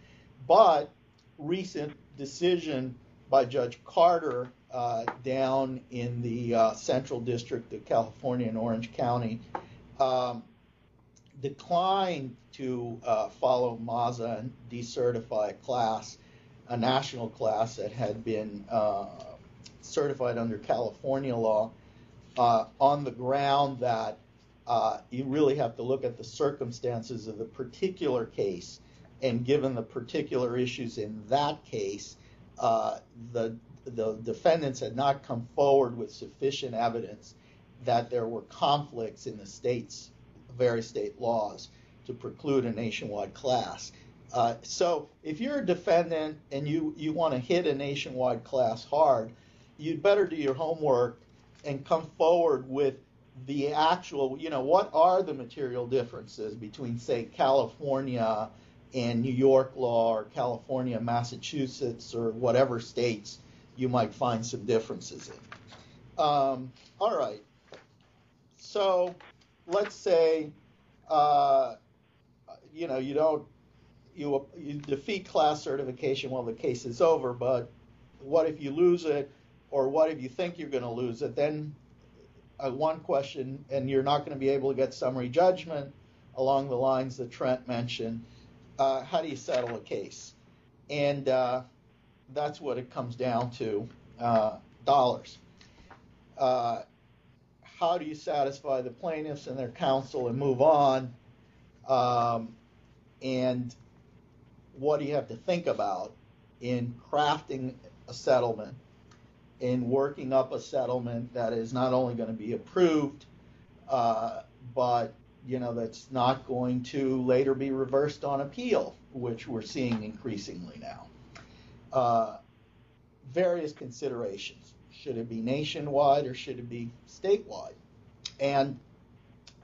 But recent decision by Judge Carter uh, down in the uh, Central District of California in Orange County um, declined to uh, follow Mazza and decertify a class, a national class that had been uh, certified under California law, uh, on the ground that uh, you really have to look at the circumstances of the particular case, and given the particular issues in that case, the the defendants had not come forward with sufficient evidence that there were conflicts in the state's various state laws to preclude a nationwide class. Uh, so if you're a defendant and you, you want to hit a nationwide class hard, you'd better do your homework and come forward with the actual, you know, what are the material differences between, say, California and New York law or California, Massachusetts, or whatever states you might find some differences in. Um, all right. So let's say uh, you know, you don't you you defeat class certification while the case is over, but what if you lose it, or what if you think you're going to lose it? Then uh, one question, and you're not going to be able to get summary judgment along the lines that Trent mentioned. Uh, how do you settle a case? And uh, that's what it comes down to uh, dollars. Uh, how do you satisfy the plaintiffs and their counsel and move on? Um, and what do you have to think about in crafting a settlement, in working up a settlement that is not only going to be approved, uh, but you know that's not going to later be reversed on appeal, which we're seeing increasingly now. Uh, various considerations. Should it be nationwide or should it be statewide? And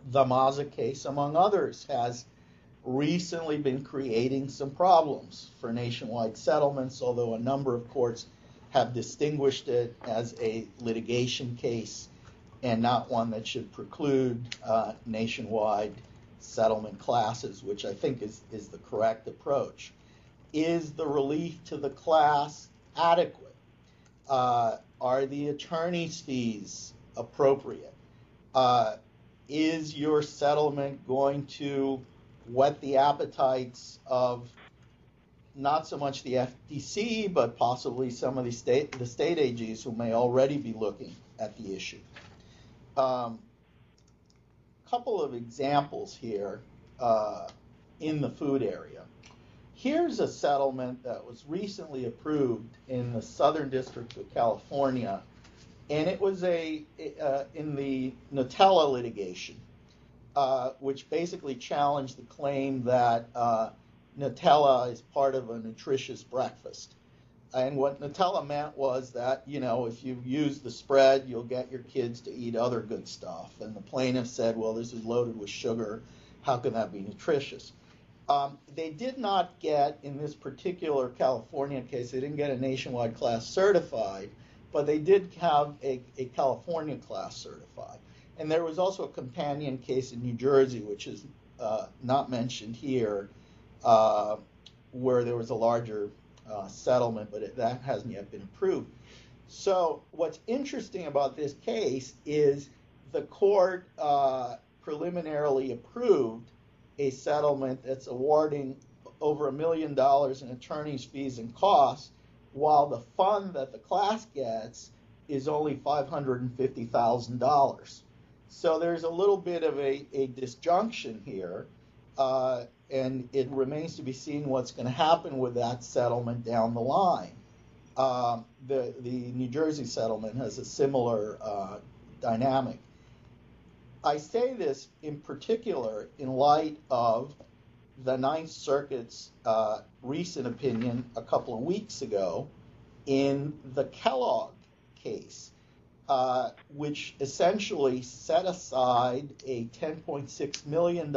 the Mazza case, among others, has recently been creating some problems for nationwide settlements, although a number of courts have distinguished it as a litigation case and not one that should preclude uh, nationwide settlement classes, which I think is, is the correct approach. Is the relief to the class adequate? Uh, are the attorney's fees appropriate? Uh, is your settlement going to whet the appetites of not so much the FTC, but possibly some of the state the state AGs who may already be looking at the issue. Um, couple of examples here uh, in the food area. Here's a settlement that was recently approved in the Southern District of California, and it was a uh, in the Nutella litigation. Uh, which basically challenged the claim that uh, Nutella is part of a nutritious breakfast. And what Nutella meant was that, you know, if you use the spread, you'll get your kids to eat other good stuff. And the plaintiff said, well, this is loaded with sugar. How can that be nutritious? Um, they did not get, in this particular California case, they didn't get a nationwide class certified, but they did have a, a California class certified. And there was also a companion case in New Jersey, which is uh, not mentioned here, uh, where there was a larger uh, settlement, but it, that hasn't yet been approved. So, what's interesting about this case is the court uh, preliminarily approved a settlement that's awarding over a million dollars in attorney's fees and costs, while the fund that the class gets is only $550,000. So there's a little bit of a, a disjunction here, uh, and it remains to be seen what's going to happen with that settlement down the line. Um, the, the New Jersey settlement has a similar uh, dynamic. I say this in particular in light of the Ninth Circuit's uh, recent opinion a couple of weeks ago in the Kellogg case. Uh, which essentially set aside a $10.6 million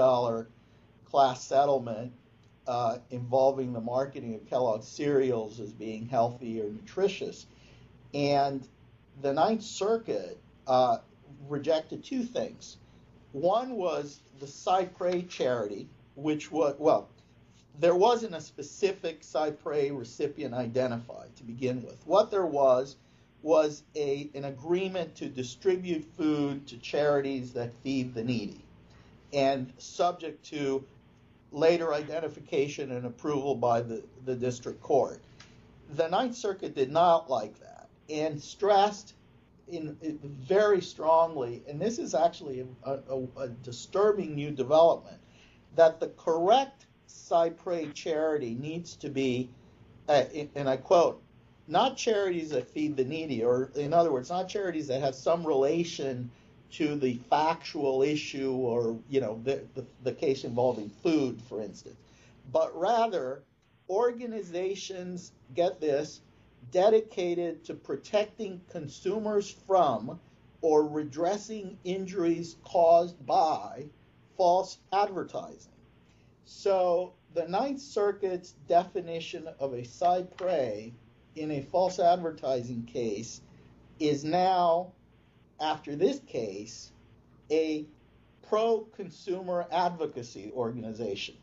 class settlement uh, involving the marketing of Kellogg's cereals as being healthy or nutritious. And the Ninth Circuit uh, rejected two things. One was the cy pres charity, which was, well, there wasn't a specific cy pres recipient identified to begin with. What there was was a, an agreement to distribute food to charities that feed the needy and subject to later identification and approval by the, the district court. The Ninth Circuit did not like that and stressed in, in very strongly, and this is actually a, a, a disturbing new development, that the correct cy pres charity needs to be, uh, and I quote, not charities that feed the needy, or in other words, not charities that have some relation to the factual issue or you know the, the, the, case involving food, for instance, but rather organizations get this dedicated to protecting consumers from or redressing injuries caused by false advertising. So the Ninth Circuit's definition of a cy pres in a false advertising case is now, after this case, a pro-consumer advocacy organization.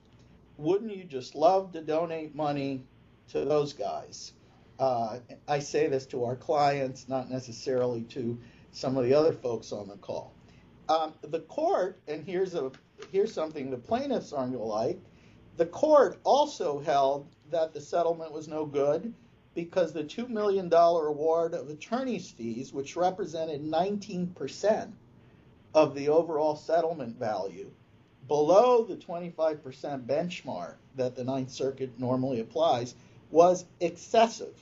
Wouldn't you just love to donate money to those guys? Uh, I say this to our clients, not necessarily to some of the other folks on the call. Um, the court, and here's a here's something the plaintiffs aren't going to like. The court also held that the settlement was no good because the $2 million award of attorney's fees, which represented 19% of the overall settlement value, below the 25% benchmark that the Ninth Circuit normally applies, was excessive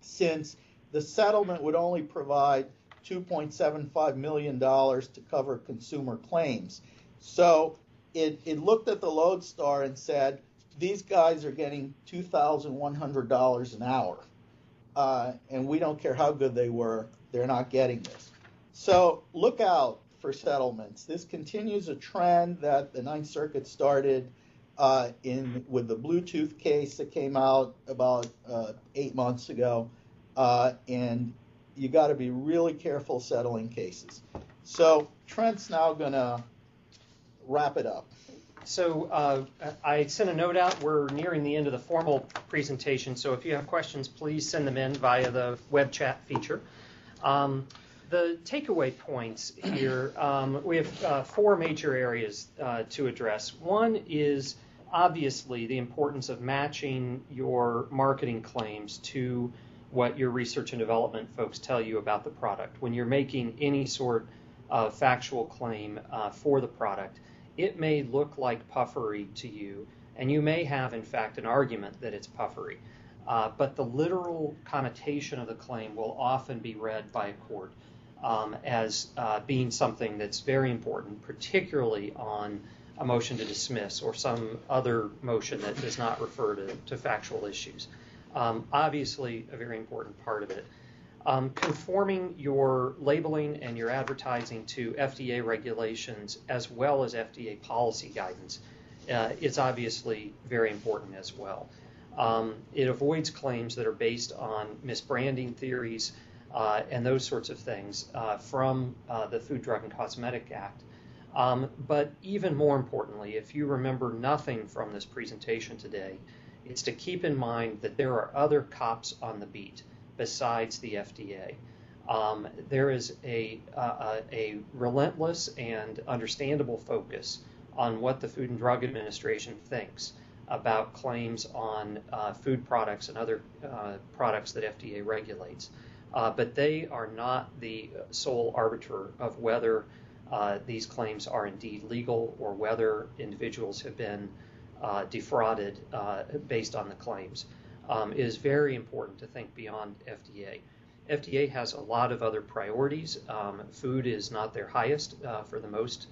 since the settlement would only provide $2.75 million to cover consumer claims. So it, it looked at the Lodestar and said, these guys are getting $2,100 an hour. Uh, and we don't care how good they were, they're not getting this. So look out for settlements. This continues a trend that the Ninth Circuit started uh, in with the Bluetooth case that came out about uh, eight months ago, uh, and you got to be really careful settling cases. So Trent's now going to wrap it up. So uh, I sent a note out. We're nearing the end of the formal presentation, so if you have questions, please send them in via the web chat feature. Um, the takeaway points here, um, we have uh, four major areas uh, to address. One is obviously the importance of matching your marketing claims to what your research and development folks tell you about the product. When you're making any sort of factual claim uh, for the product, it may look like puffery to you, and you may have, in fact, an argument that it's puffery. Uh, but the literal connotation of the claim will often be read by a court um, as uh, being something that's very important, particularly on a motion to dismiss or some other motion that does not refer to, to factual issues. Um, obviously, a very important part of it. Um, conforming your labeling and your advertising to FDA regulations as well as FDA policy guidance uh, is obviously very important as well. Um, it avoids claims that are based on misbranding theories uh, and those sorts of things uh, from uh, the Food, Drug, and Cosmetic Act. Um, but even more importantly, if you remember nothing from this presentation today, it's to keep in mind that there are other cops on the beat besides the FDA. Um, there is a, uh, a relentless and understandable focus on what the Food and Drug Administration thinks about claims on uh, food products and other uh, products that FDA regulates. Uh, but they are not the sole arbiter of whether uh, these claims are indeed legal or whether individuals have been uh, defrauded based on the claims um, it is very important to think beyond FDA. FDA has a lot of other priorities. Um, food is not their highest uh, for the most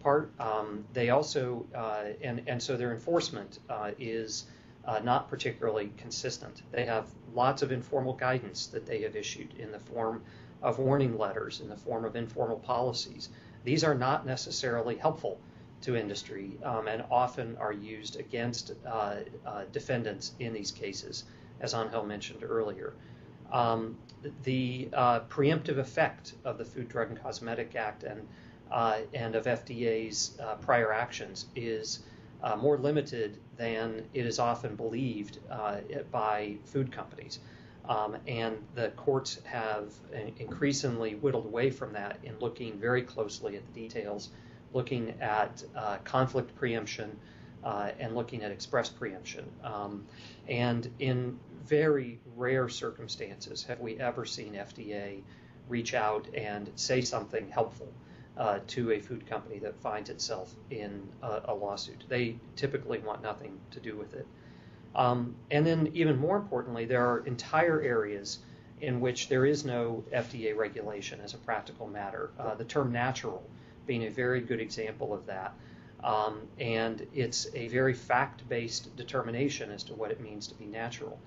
part. Um, they also, uh, and, and so their enforcement uh, is uh, not particularly consistent. They have lots of informal guidance that they have issued in the form of warning letters, in the form of informal policies. These are not necessarily helpful to industry um, and often are used against uh, uh, defendants in these cases, as Angel mentioned earlier. Um, the uh, preemptive effect of the Food, Drug, and Cosmetic Act and uh, and of FDA's uh, prior actions is uh, more limited than it is often believed by food companies. Um, and the courts have increasingly whittled away from that in looking very closely at the details looking at uh, conflict preemption uh, and looking at express preemption. Um, and in very rare circumstances have we ever seen FDA reach out and say something helpful uh, to a food company that finds itself in a, a, lawsuit. They typically want nothing to do with it. Um, and then, even more importantly, there are entire areas in which there is no FDA regulation as a practical matter. Uh, the term natural being a very good example of that. Um, and it's a very fact based determination as to what it means to be natural.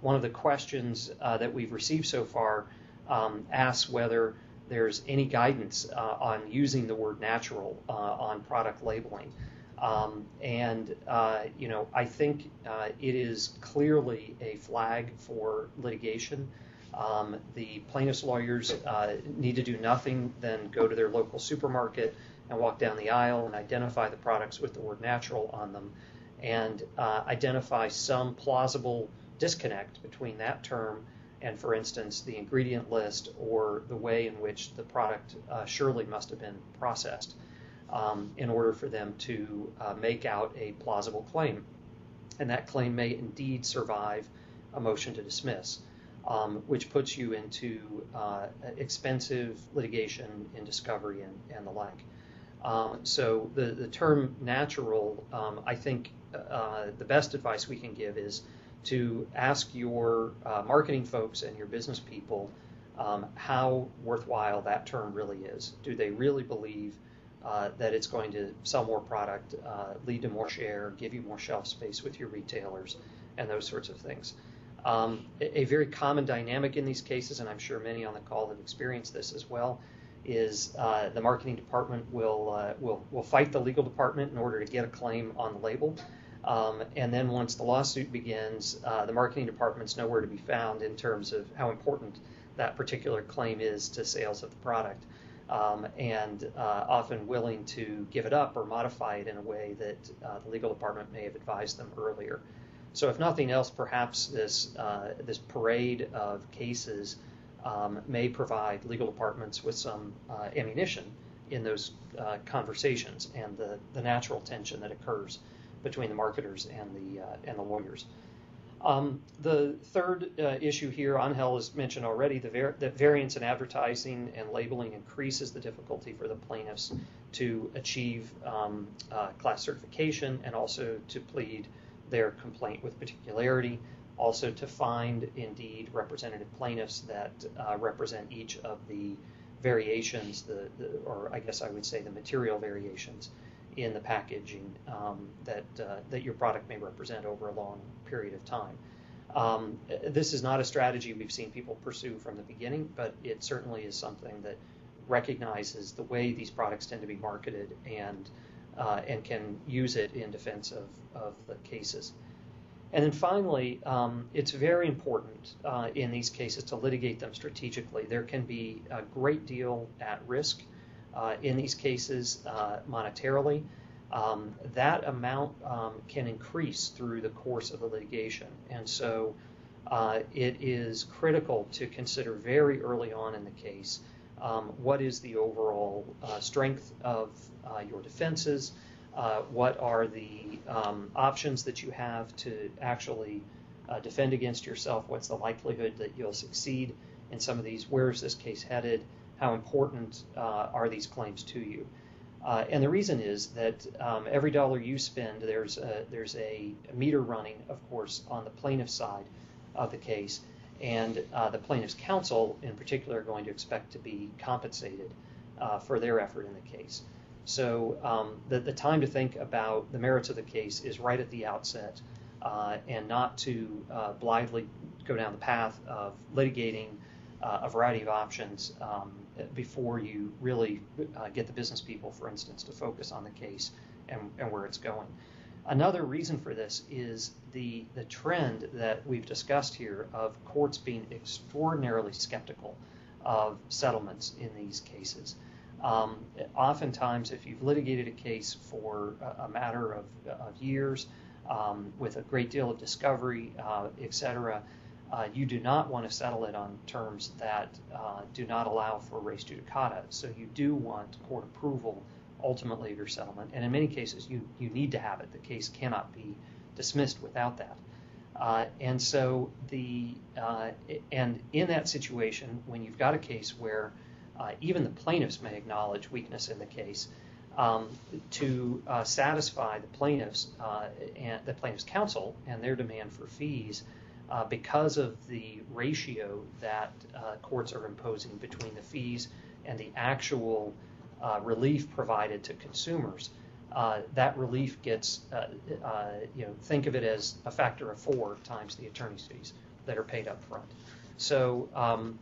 One of the questions uh, that we've received so far um, asks whether there's any guidance uh, on using the word natural uh, on product labeling. Um, and, uh, you know, I think uh, it is clearly a flag for litigation. Um, the plaintiff's lawyers uh, need to do nothing than go to their local supermarket, and walk down the aisle and identify the products with the word natural on them and uh, identify some plausible disconnect between that term and, for instance, the ingredient list or the way in which the product uh, surely must have been processed um, in order for them to uh, make out a plausible claim. And that claim may indeed survive a motion to dismiss, um, which puts you into uh, expensive litigation and discovery and, and the like. Um, so the, the term natural, um, I think uh, the best advice we can give is to ask your uh, marketing folks and your business people um, how worthwhile that term really is. Do they really believe uh, that it's going to sell more product, uh, lead to more share, give you more shelf space with your retailers, and those sorts of things? Um, a, very common dynamic in these cases, and I'm sure many on the call have experienced this as well, is uh, the marketing department will, uh, will, will fight the legal department in order to get a claim on the label. Um, and then once the lawsuit begins, uh, the marketing department's nowhere to be found in terms of how important that particular claim is to sales of the product, um, and uh, often willing to give it up or modify it in a way that uh, the legal department may have advised them earlier. So, if nothing else, perhaps this uh, this parade of cases um, may provide legal departments with some uh, ammunition in those uh, conversations and the, the natural tension that occurs between the marketers and the uh, and the lawyers. Um, the third uh, issue here, Angel has mentioned already, the var- that variance in advertising and labeling increases the difficulty for the plaintiffs to achieve um, uh, class certification and also to plead their complaint with particularity, also to find indeed representative plaintiffs that uh, represent each of the variations, the, the, or I guess I would say the material variations in the packaging um, that uh, that your product may represent over a long period of time. Um, this is not a strategy we've seen people pursue from the beginning, but it certainly is something that recognizes the way these products tend to be marketed and uh, and can use it in defense of, of the cases. And then finally, um, it's very important uh, in these cases to litigate them strategically. There can be a great deal at risk uh, in these cases uh, monetarily. Um, that amount um, can increase through the course of the litigation. And so uh, it is critical to consider very early on in the case um, what is the overall uh, strength of uh, your defenses, uh, what are the um, options that you have to actually defend against yourself, what's the likelihood that you'll succeed in some of these, where is this case headed, how important uh, are these claims to you? Uh, and the reason is that um, every dollar you spend, there's a, there's a meter running, of course, on the plaintiff side of the case, and uh, the plaintiff's counsel, in particular, are going to expect to be compensated uh, for their effort in the case. So um, the, the time to think about the merits of the case is right at the outset, uh, and not to uh, blithely go down the path of litigating a variety of options. Um, before you really uh, get the business people, for instance, to focus on the case and, and where it's going. Another reason for this is the, the trend that we've discussed here of courts being extraordinarily skeptical of settlements in these cases. Um, oftentimes, if you've litigated a case for a, matter of, of years um, with a great deal of discovery, uh, et cetera, uh, you do not want to settle it on terms that uh, do not allow for res judicata. So you do want court approval ultimately of your settlement, and in many cases you you need to have it. The case cannot be dismissed without that. Uh, and so the uh, and in that situation, when you've got a case where uh, even the plaintiffs may acknowledge weakness in the case, um, to uh, satisfy the plaintiffs and the plaintiffs' counsel and their demand for fees uh, because of the ratio that uh, courts are imposing between the fees and the actual uh, relief provided to consumers. Uh, that relief gets, uh, uh, you know, think of it as a factor of four times the attorney's fees that are paid up front. So, um,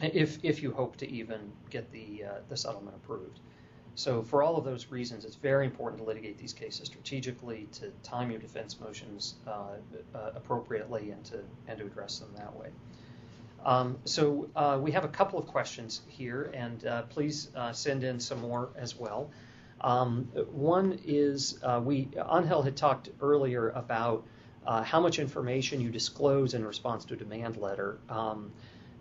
if if you hope to even get the the settlement approved. So for all of those reasons, it's very important to litigate these cases strategically, to time your defense motions uh, uh, appropriately, and to and to address them that way. Um, so uh, we have a couple of questions here, and uh, please uh, send in some more as well. Um, one is uh, we Angel had talked earlier about uh, how much information you disclose in response to a demand letter. Um,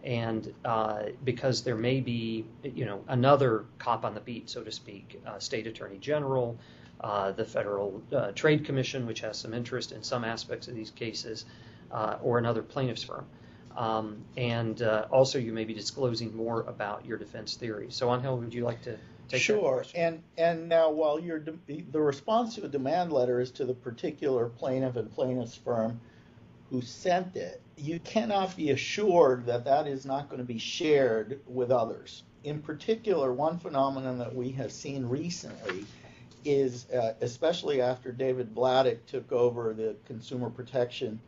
and uh, because there may be, you know, another cop on the beat, so to speak, state attorney general, the Federal Trade Commission, which has some interest in some aspects of these cases, or another plaintiff's firm. Um, and uh, also, you may be disclosing more about your defense theory. So, Angel, would you like to take Sure, and, and now while your, de- the response to a demand letter is to the particular plaintiff and plaintiff's firm who sent it, you cannot be assured that that is not going to be shared with others. In particular, one phenomenon that we have seen recently is, uh, especially after David Vladeck took over the Consumer Protection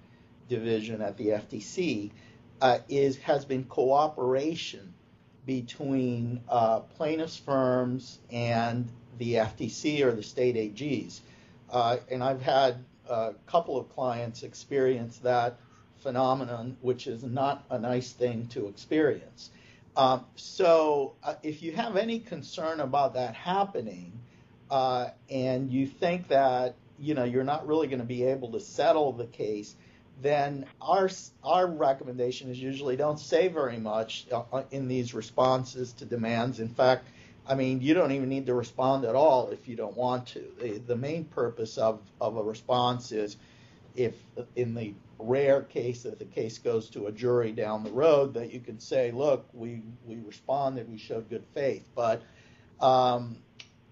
Division at the FTC, uh, is has been cooperation between uh, plaintiffs' firms and the FTC or the state AGs. Uh, and I've had a couple of clients experience that phenomenon, which is not a nice thing to experience. Um, so, uh, if you have any concern about that happening, uh, and you think that you know you're not really going to be able to settle the case, then our our recommendation is usually don't say very much uh, in these responses to demands. In fact, I mean you don't even need to respond at all if you don't want to. The, the main purpose of, of a response is if in the rare case that the case goes to a jury down the road that you can say, look, we we responded, we showed good faith, but um,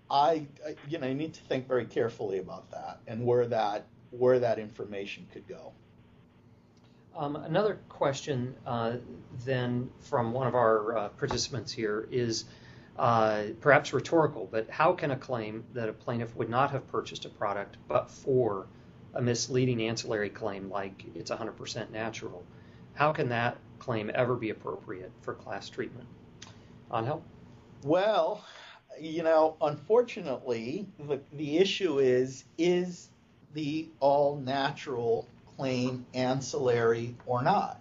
I, I you know you need to think very carefully about that and where that where that information could go. Um, another question uh, then from one of our uh, participants here is uh, perhaps rhetorical, but how can a claim that a plaintiff would not have purchased a product but for a misleading ancillary claim like it's 100% natural, how can that claim ever be appropriate for class treatment? Angel? Well, you know, unfortunately, the, the issue is is the all natural claim ancillary or not?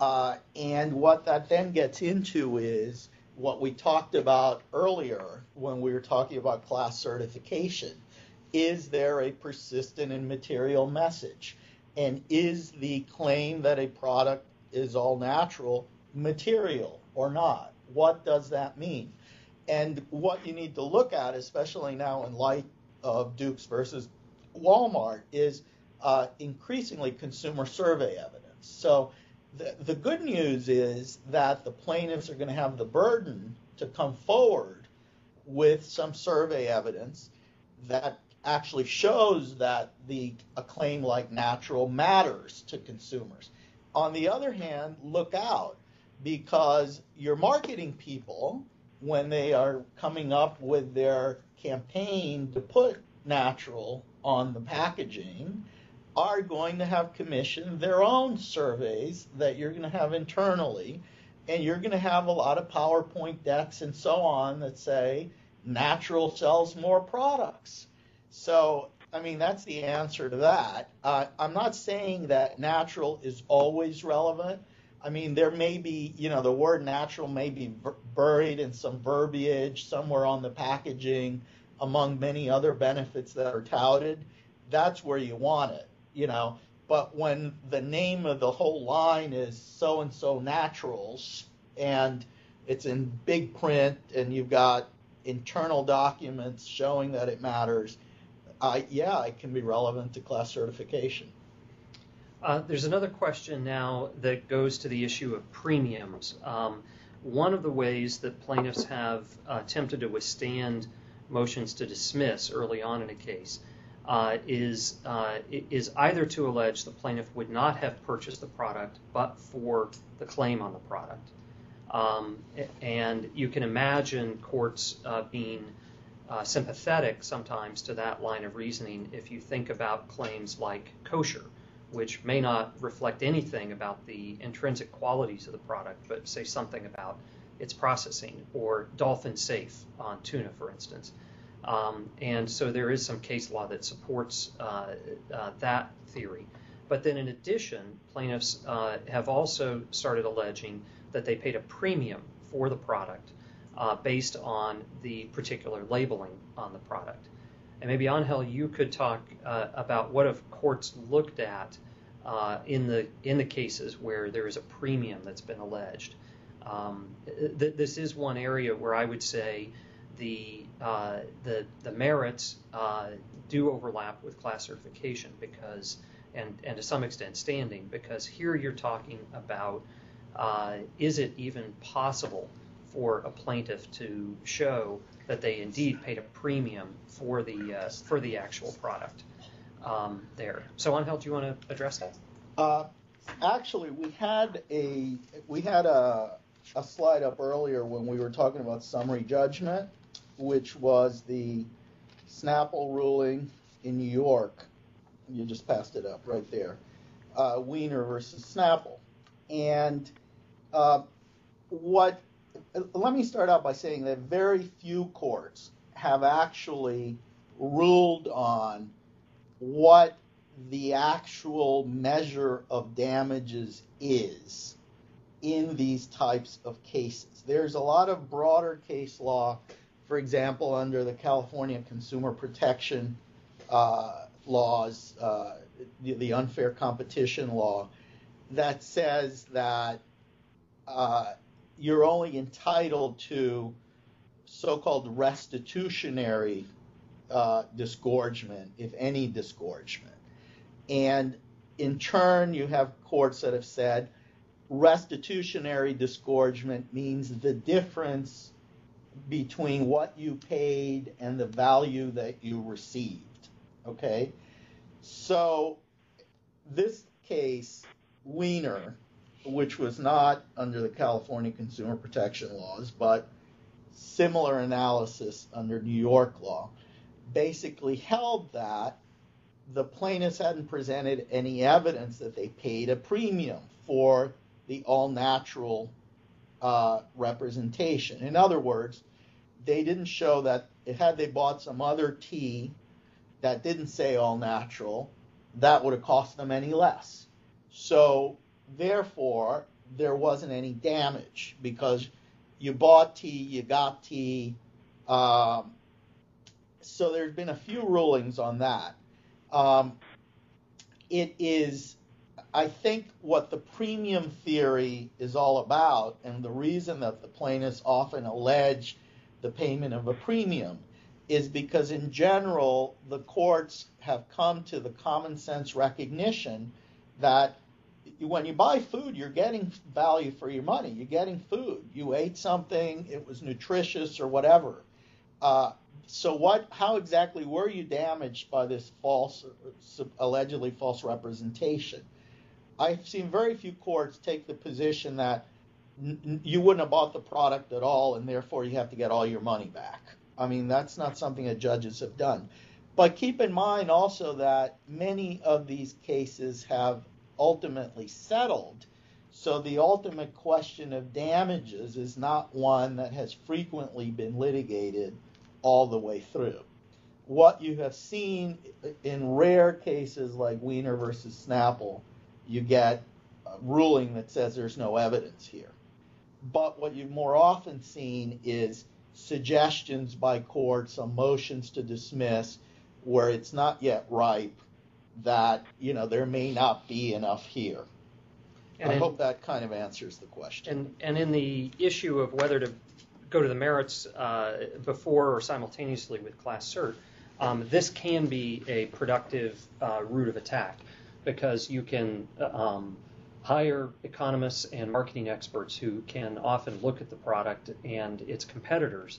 Uh, and what that then gets into is what we talked about earlier when we were talking about class certification. Is there a persistent and material message? And is the claim that a product is all natural material or not? What does that mean? And what you need to look at, especially now in light of Dukes versus Walmart, is uh, increasingly consumer survey evidence. So the, the good news is that the plaintiffs are going to have the burden to come forward with some survey evidence that actually shows that the a claim like natural matters to consumers. On the other hand, look out because your marketing people, when they are coming up with their campaign to put natural on the packaging, are going to have commissioned their own surveys that you're going to have internally, and you're going to have a lot of PowerPoint decks and so on that say natural sells more products. So, I mean, that's the answer to that. Uh, I'm not saying that natural is always relevant. I mean, there may be, you know, the word natural may be buried in some verbiage somewhere on the packaging among many other benefits that are touted. That's where you want it you know. But when the name of the whole line is so and so naturals and it's in big print and you've got internal documents showing that it matters, yeah, it can be relevant to class certification. Uh, there's another question now that goes to the issue of premiums. Um, one of the ways that plaintiffs have attempted to withstand motions to dismiss early on in a case is uh, is either to allege the plaintiff would not have purchased the product but for the claim on the product. Um, and you can imagine courts uh, being uh, sympathetic sometimes to that line of reasoning if you think about claims like kosher, which may not reflect anything about the intrinsic qualities of the product, but say something about its processing, or dolphin safe on tuna, for instance. Um, and so there is some case law that supports uh, uh, that theory. But then, in addition, plaintiffs uh, have also started alleging that they paid a premium for the product uh, based on the particular labeling on the product. And maybe Angel, you could talk uh, about what have courts looked at uh, in the in the cases where there is a premium that's been alleged. Um, th- this is one area where I would say the uh, the the merits uh, do overlap with class certification because and and to some extent standing because here you're talking about uh, is it even possible for a plaintiff to show that they indeed paid a premium for the uh, for the actual product um, there. So, Angel, do you want to address that? Uh, actually, we had a we had a a slide up earlier when we were talking about summary judgment, which was the Snapple ruling in New York. You just passed it up right there. Uh, Weiner versus Snapple, and uh, what let me start out by saying that very few courts have actually ruled on what the actual measure of damages is in these types of cases. There's a lot of broader case law, for example, under the California Consumer Protection uh, laws, uh, the, the, unfair competition law, that says that uh, you're only entitled to so-called restitutionary uh, disgorgement, if any disgorgement. And in turn, you have courts that have said restitutionary disgorgement means the difference between what you paid and the value that you received. Okay? So, this case, Weiner, which was not under the California consumer protection laws, but similar analysis under New York law, basically held that the plaintiffs hadn't presented any evidence that they paid a premium for the all natural uh, representation. In other words, they didn't show that had they bought some other tea that didn't say all natural, that would have cost them any less. So therefore, there wasn't any damage because you bought tea, you got tea. Um, so there's been a few rulings on that. Um, it is, I think, what the premium theory is all about, and the reason that the plaintiffs often allege the payment of a premium is because, in general, the courts have come to the common sense recognition that when you buy food, you're getting value for your money. You're getting food. You ate something, it was nutritious or whatever. Uh, so what? How exactly were you damaged by this false, allegedly false representation? I've seen very few courts take the position that n- you wouldn't have bought the product at all, and therefore you have to get all your money back. I mean, that's not something that judges have done. But keep in mind also that many of these cases have ultimately settled. So the ultimate question of damages is not one that has frequently been litigated all the way through. What you have seen in rare cases like Weiner versus Snapple, you get a ruling that says there's no evidence here. But what you've more often seen is suggestions by courts on motions to dismiss where it's not yet ripe that you know there may not be enough here. And I in, hope that kind of answers the question. And and in the issue of whether to go to the merits uh, before or simultaneously with class cert, um, this can be a productive uh, route of attack because you can um, hire economists and marketing experts who can often look at the product and its competitors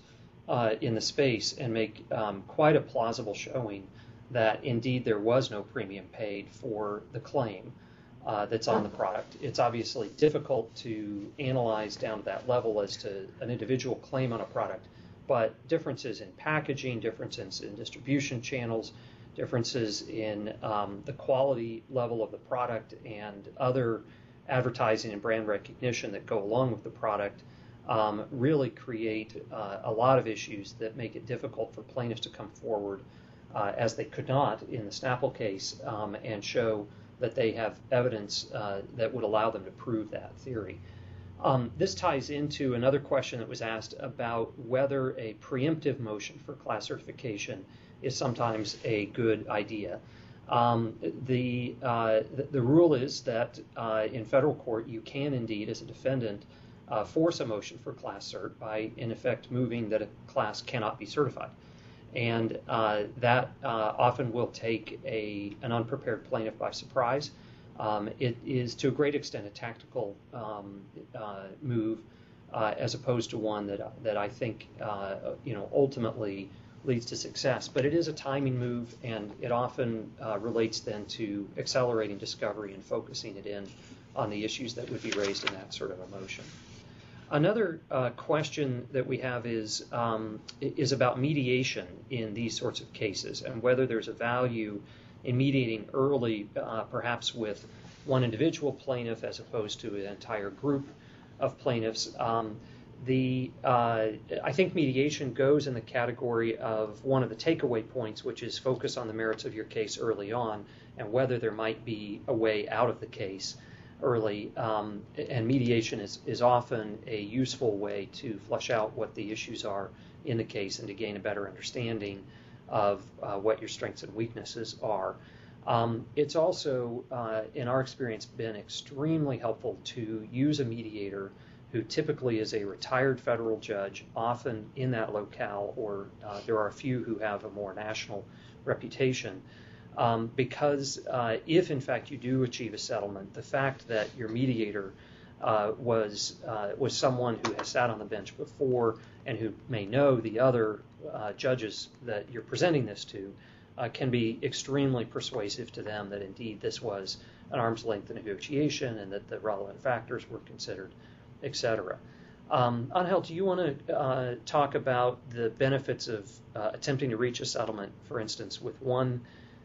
uh, in the space and make um, quite a plausible showing that indeed there was no premium paid for the claim uh, that's on the product. It's obviously difficult to analyze down to that level as to an individual claim on a product, but differences in packaging, differences in distribution channels, differences in um, the quality level of the product, and other advertising and brand recognition that go along with the product um, really create uh, a lot of issues that make it difficult for plaintiffs to come forward uh, as they could not in the Snapple case, um, and show that they have evidence uh, that would allow them to prove that theory. Um, this ties into another question that was asked about whether a preemptive motion for class certification is sometimes a good idea. Um, the, uh, the, the rule is that uh, in federal court you can indeed, as a defendant, uh, force a motion for class cert by, in effect, moving that a class cannot be certified, and uh, that uh, often will take a an unprepared plaintiff by surprise. Um, it is to a great extent a tactical um, uh, move, as opposed to one that that I think you know ultimately leads to success. But it is a timing move, and it often uh, relates then to accelerating discovery and focusing it in on the issues that would be raised in that sort of a motion. Another uh, question that we have is um, is about mediation in these sorts of cases and whether there's a value in mediating early, uh, perhaps with one individual plaintiff as opposed to an entire group of plaintiffs. Um, the uh, I think mediation goes in the category of one of the takeaway points, which is focus on the merits of your case early on and whether there might be a way out of the case early. Um, and mediation is, is often a useful way to flush out what the issues are in the case and to gain a better understanding of uh, what your strengths and weaknesses are. Um, it's also, uh, in our experience, been extremely helpful to use a mediator who typically is a retired federal judge, often in that locale, or uh, there are a few who have a more national reputation. Um, because uh, if in fact you do achieve a settlement, the fact that your mediator uh, was uh, was someone who has sat on the bench before and who may know the other uh, judges that you're presenting this to uh, can be extremely persuasive to them that indeed this was an arm's length negotiation and that the relevant factors were considered etc. Um, Angel, do you want to uh, talk about the benefits of uh, attempting to reach a settlement, for instance, with one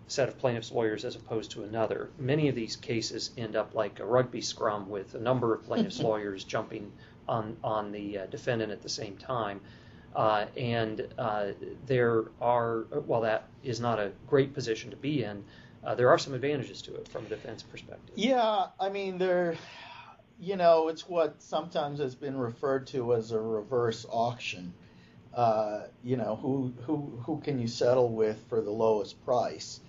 set of plaintiffs' lawyers as opposed to another? Many of these cases end up like a rugby scrum with a number of plaintiffs' <laughs> lawyers jumping on, on the uh, defendant at the same time. Uh, and uh, there are, while that is not a great position to be in, uh, there are some advantages to it from a defense perspective. Yeah, I mean, there you know, it's what sometimes has been referred to as a reverse auction. Uh, you know, who who who can you settle with for the lowest price?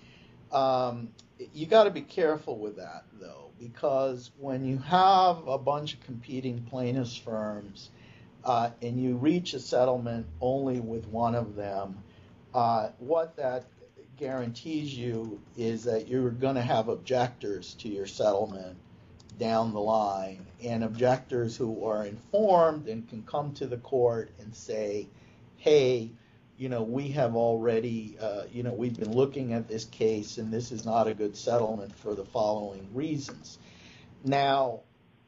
Um, you got to be careful with that though, because when you have a bunch of competing plaintiffs firms uh, and you reach a settlement only with one of them, uh, what that guarantees you is that you're going to have objectors to your settlement down the line and objectors who are informed and can come to the court and say, hey, you know, we have already, uh, you know, we've been looking at this case and this is not a good settlement for the following reasons. Now,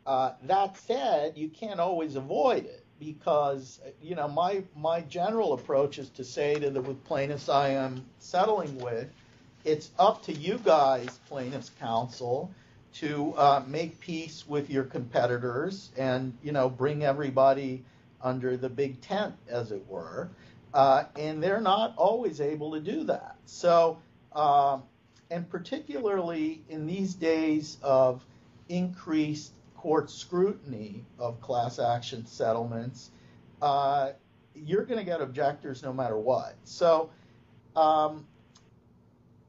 uh, that said, you can't always avoid it because, you know, my, my general approach is to say to the with plaintiffs I am settling with, it's up to you guys, plaintiffs' counsel, to uh, make peace with your competitors and you know bring everybody under the big tent, as it were. Uh, and they're not always able to do that. So, uh, and particularly in these days of increased court scrutiny of class action settlements, uh, you're going to get objectors no matter what. So, um,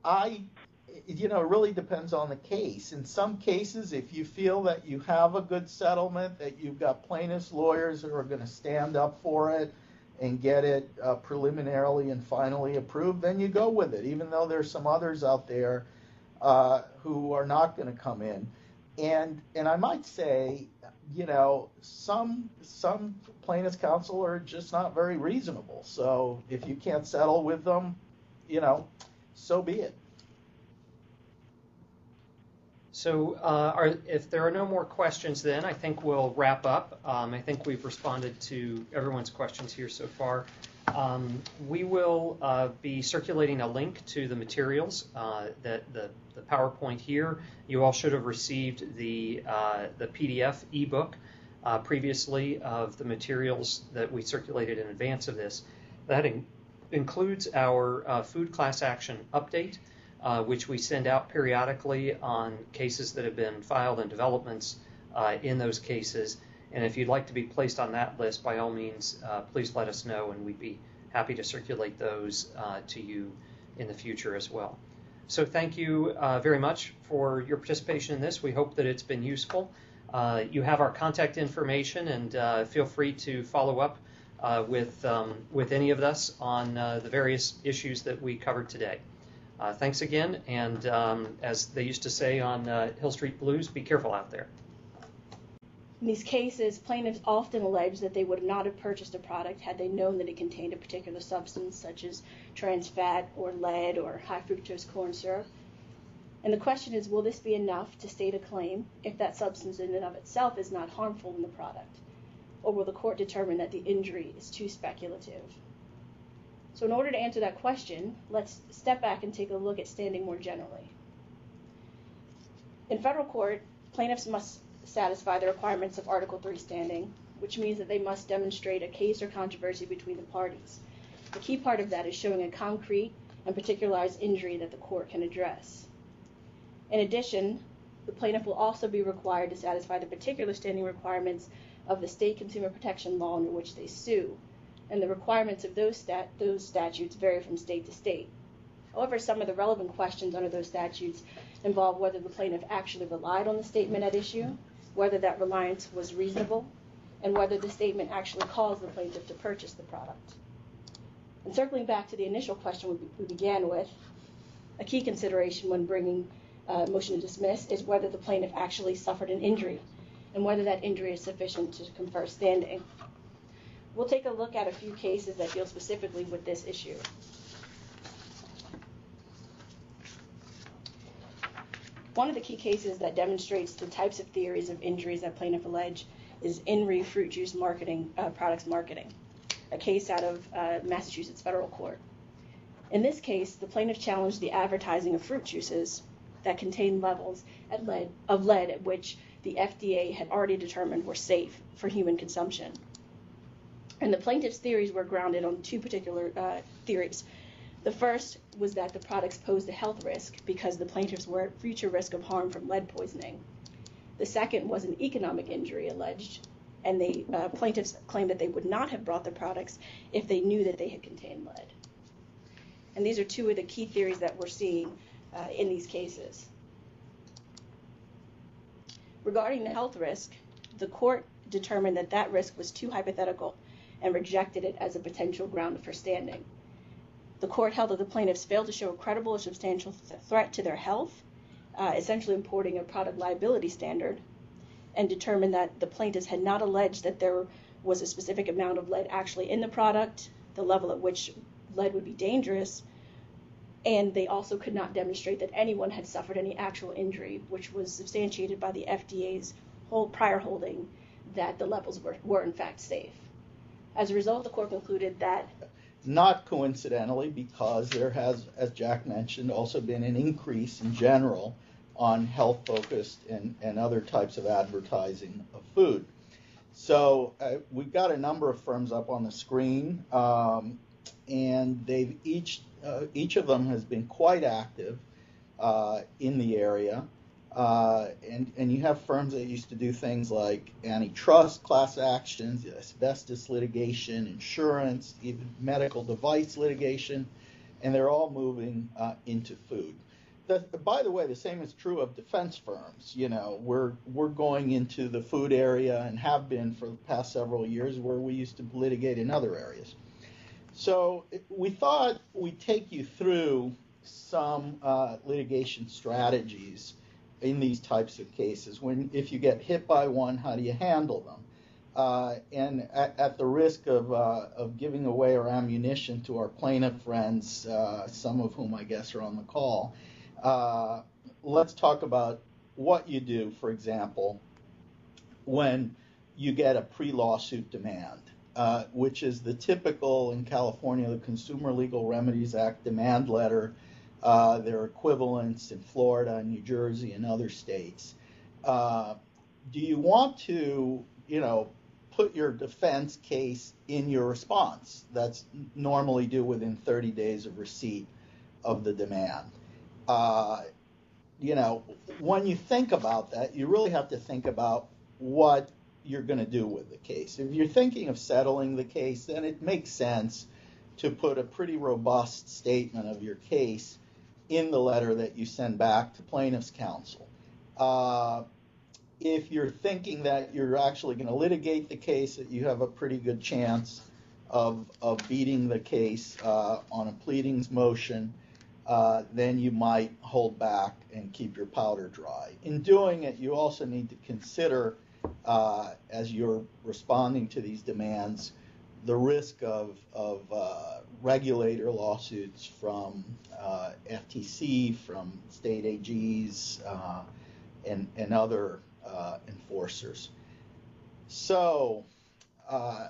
I you know, it really depends on the case. In some cases, if you feel that you have a good settlement, that you've got plaintiffs' lawyers who are going to stand up for it and get it uh, preliminarily and finally approved, then you go with it, even though there's some others out there uh, who are not going to come in. And and I might say, you know, some some plaintiffs' counsel are just not very reasonable. So if you can't settle with them, you know, so be it. So uh, are, if there are no more questions, then I think we'll wrap up. Um, I think we've responded to everyone's questions here so far. Um, we will uh, be circulating a link to the materials uh, that the, the, PowerPoint here. You all should have received the uh, the PDF ebook uh, previously of the materials that we circulated in advance of this. That in, includes our uh, food class action update uh, which we send out periodically on cases that have been filed and developments uh, in those cases. And if you'd like to be placed on that list, by all means, uh, please let us know, and we'd be happy to circulate those uh, to you in the future as well. So thank you uh, very much for your participation in this. We hope that it's been useful. Uh, you have our contact information, and feel free to follow up with um, with any of us on the various issues that we covered today. Uh, thanks again, and um, as they used to say on Hill Street Blues, be careful out there. In these cases, plaintiffs often allege that they would not have purchased a product had they known that it contained a particular substance, such as trans fat or lead or high fructose corn syrup. And the question is, will this be enough to state a claim if that substance in and of itself is not harmful in the product? Or will the court determine that the injury is too speculative? So in order to answer that question, let's step back and take a look at standing more generally. In federal court, plaintiffs must satisfy the requirements of Article 3 standing, which means that they must demonstrate a case or controversy between the parties. The key part of that is showing a concrete and particularized injury that the court can address. In addition, the plaintiff will also be required to satisfy the particular standing requirements of the state consumer protection law under which they sue, and the requirements of those, stat- those statutes vary from state to state. However, some of the relevant questions under those statutes involve whether the plaintiff actually relied on the statement at issue, whether that reliance was reasonable, and whether the statement actually caused the plaintiff to purchase the product. And circling back to the initial question we began with, a key consideration when bringing uh, motion to dismiss is whether the plaintiff actually suffered an injury and whether that injury is sufficient to confer standing. We'll take a look at a few cases that deal specifically with this issue. One of the key cases that demonstrates the types of theories of injuries that plaintiff allege is In re fruit juice marketing uh, products marketing, a case out of uh, Massachusetts federal court. In this case, the plaintiff challenged the advertising of fruit juices that contained levels lead, of lead at which the FDA had already determined were safe for human consumption. And the plaintiff's theories were grounded on two particular uh, theories. The first was that the products posed a health risk because the plaintiffs were at future risk of harm from lead poisoning. The second was an economic injury alleged, and the uh, plaintiffs claimed that they would not have brought the products if they knew that they had contained lead. And these are two of the key theories that we're seeing uh, in these cases. Regarding the health risk, the court determined that that risk was too hypothetical and rejected it as a potential ground for standing. The court held that the plaintiffs failed to show a credible or substantial th- threat to their health, uh, essentially importing a product liability standard, and determined that the plaintiffs had not alleged that there was a specific amount of lead actually in the product, the level at which lead would be dangerous, and they also could not demonstrate that anyone had suffered any actual injury, which was substantiated by the FDA's whole prior holding that the levels were, were in fact safe. As a result, the court concluded that. Not coincidentally, because there has, as Jack mentioned, also been an increase in general on health focused and, and other types of advertising of food. So uh, we've got a number of firms up on the screen, um, and they've each uh, each of them has been quite active uh, in the area. Uh, and, and you have firms that used to do things like antitrust class actions, asbestos litigation, insurance, even medical device litigation, and they're all moving uh, into food. The, by the way, the same is true of defense firms. You know, we're we're going into the food area and have been for the past several years, where we used to litigate in other areas. So we thought we'd take you through some uh, litigation strategies in these types of cases. When if you get hit by one, how do you handle them? Uh, and at, at, the risk of, uh, of giving away our ammunition to our plaintiff friends, uh, some of whom I guess are on the call, uh, let's talk about what you do, for example, when you get a pre lawsuit demand. Uh, which is the typical in California, the Consumer Legal Remedies Act demand letter. Uh, their equivalents in Florida and New Jersey and other states. Uh, do you want to, you know, put your defense case in your response? That's normally due within 30 days of receipt of the demand. Uh, you know, when you think about that, you really have to think about what you're going to do with the case. If you're thinking of settling the case, then it makes sense to put a pretty robust statement of your case in the letter that you send back to plaintiff's counsel. Uh, if you're thinking that you're actually going to litigate the case, that you have a pretty good chance of, of beating the case uh, on a pleadings motion, uh, then you might hold back and keep your powder dry. In doing it, you also need to consider, uh, as you're responding to these demands, the risk of, of uh, regulator lawsuits from uh, FTC, from state AGs, uh, and, and other uh, enforcers. So, uh,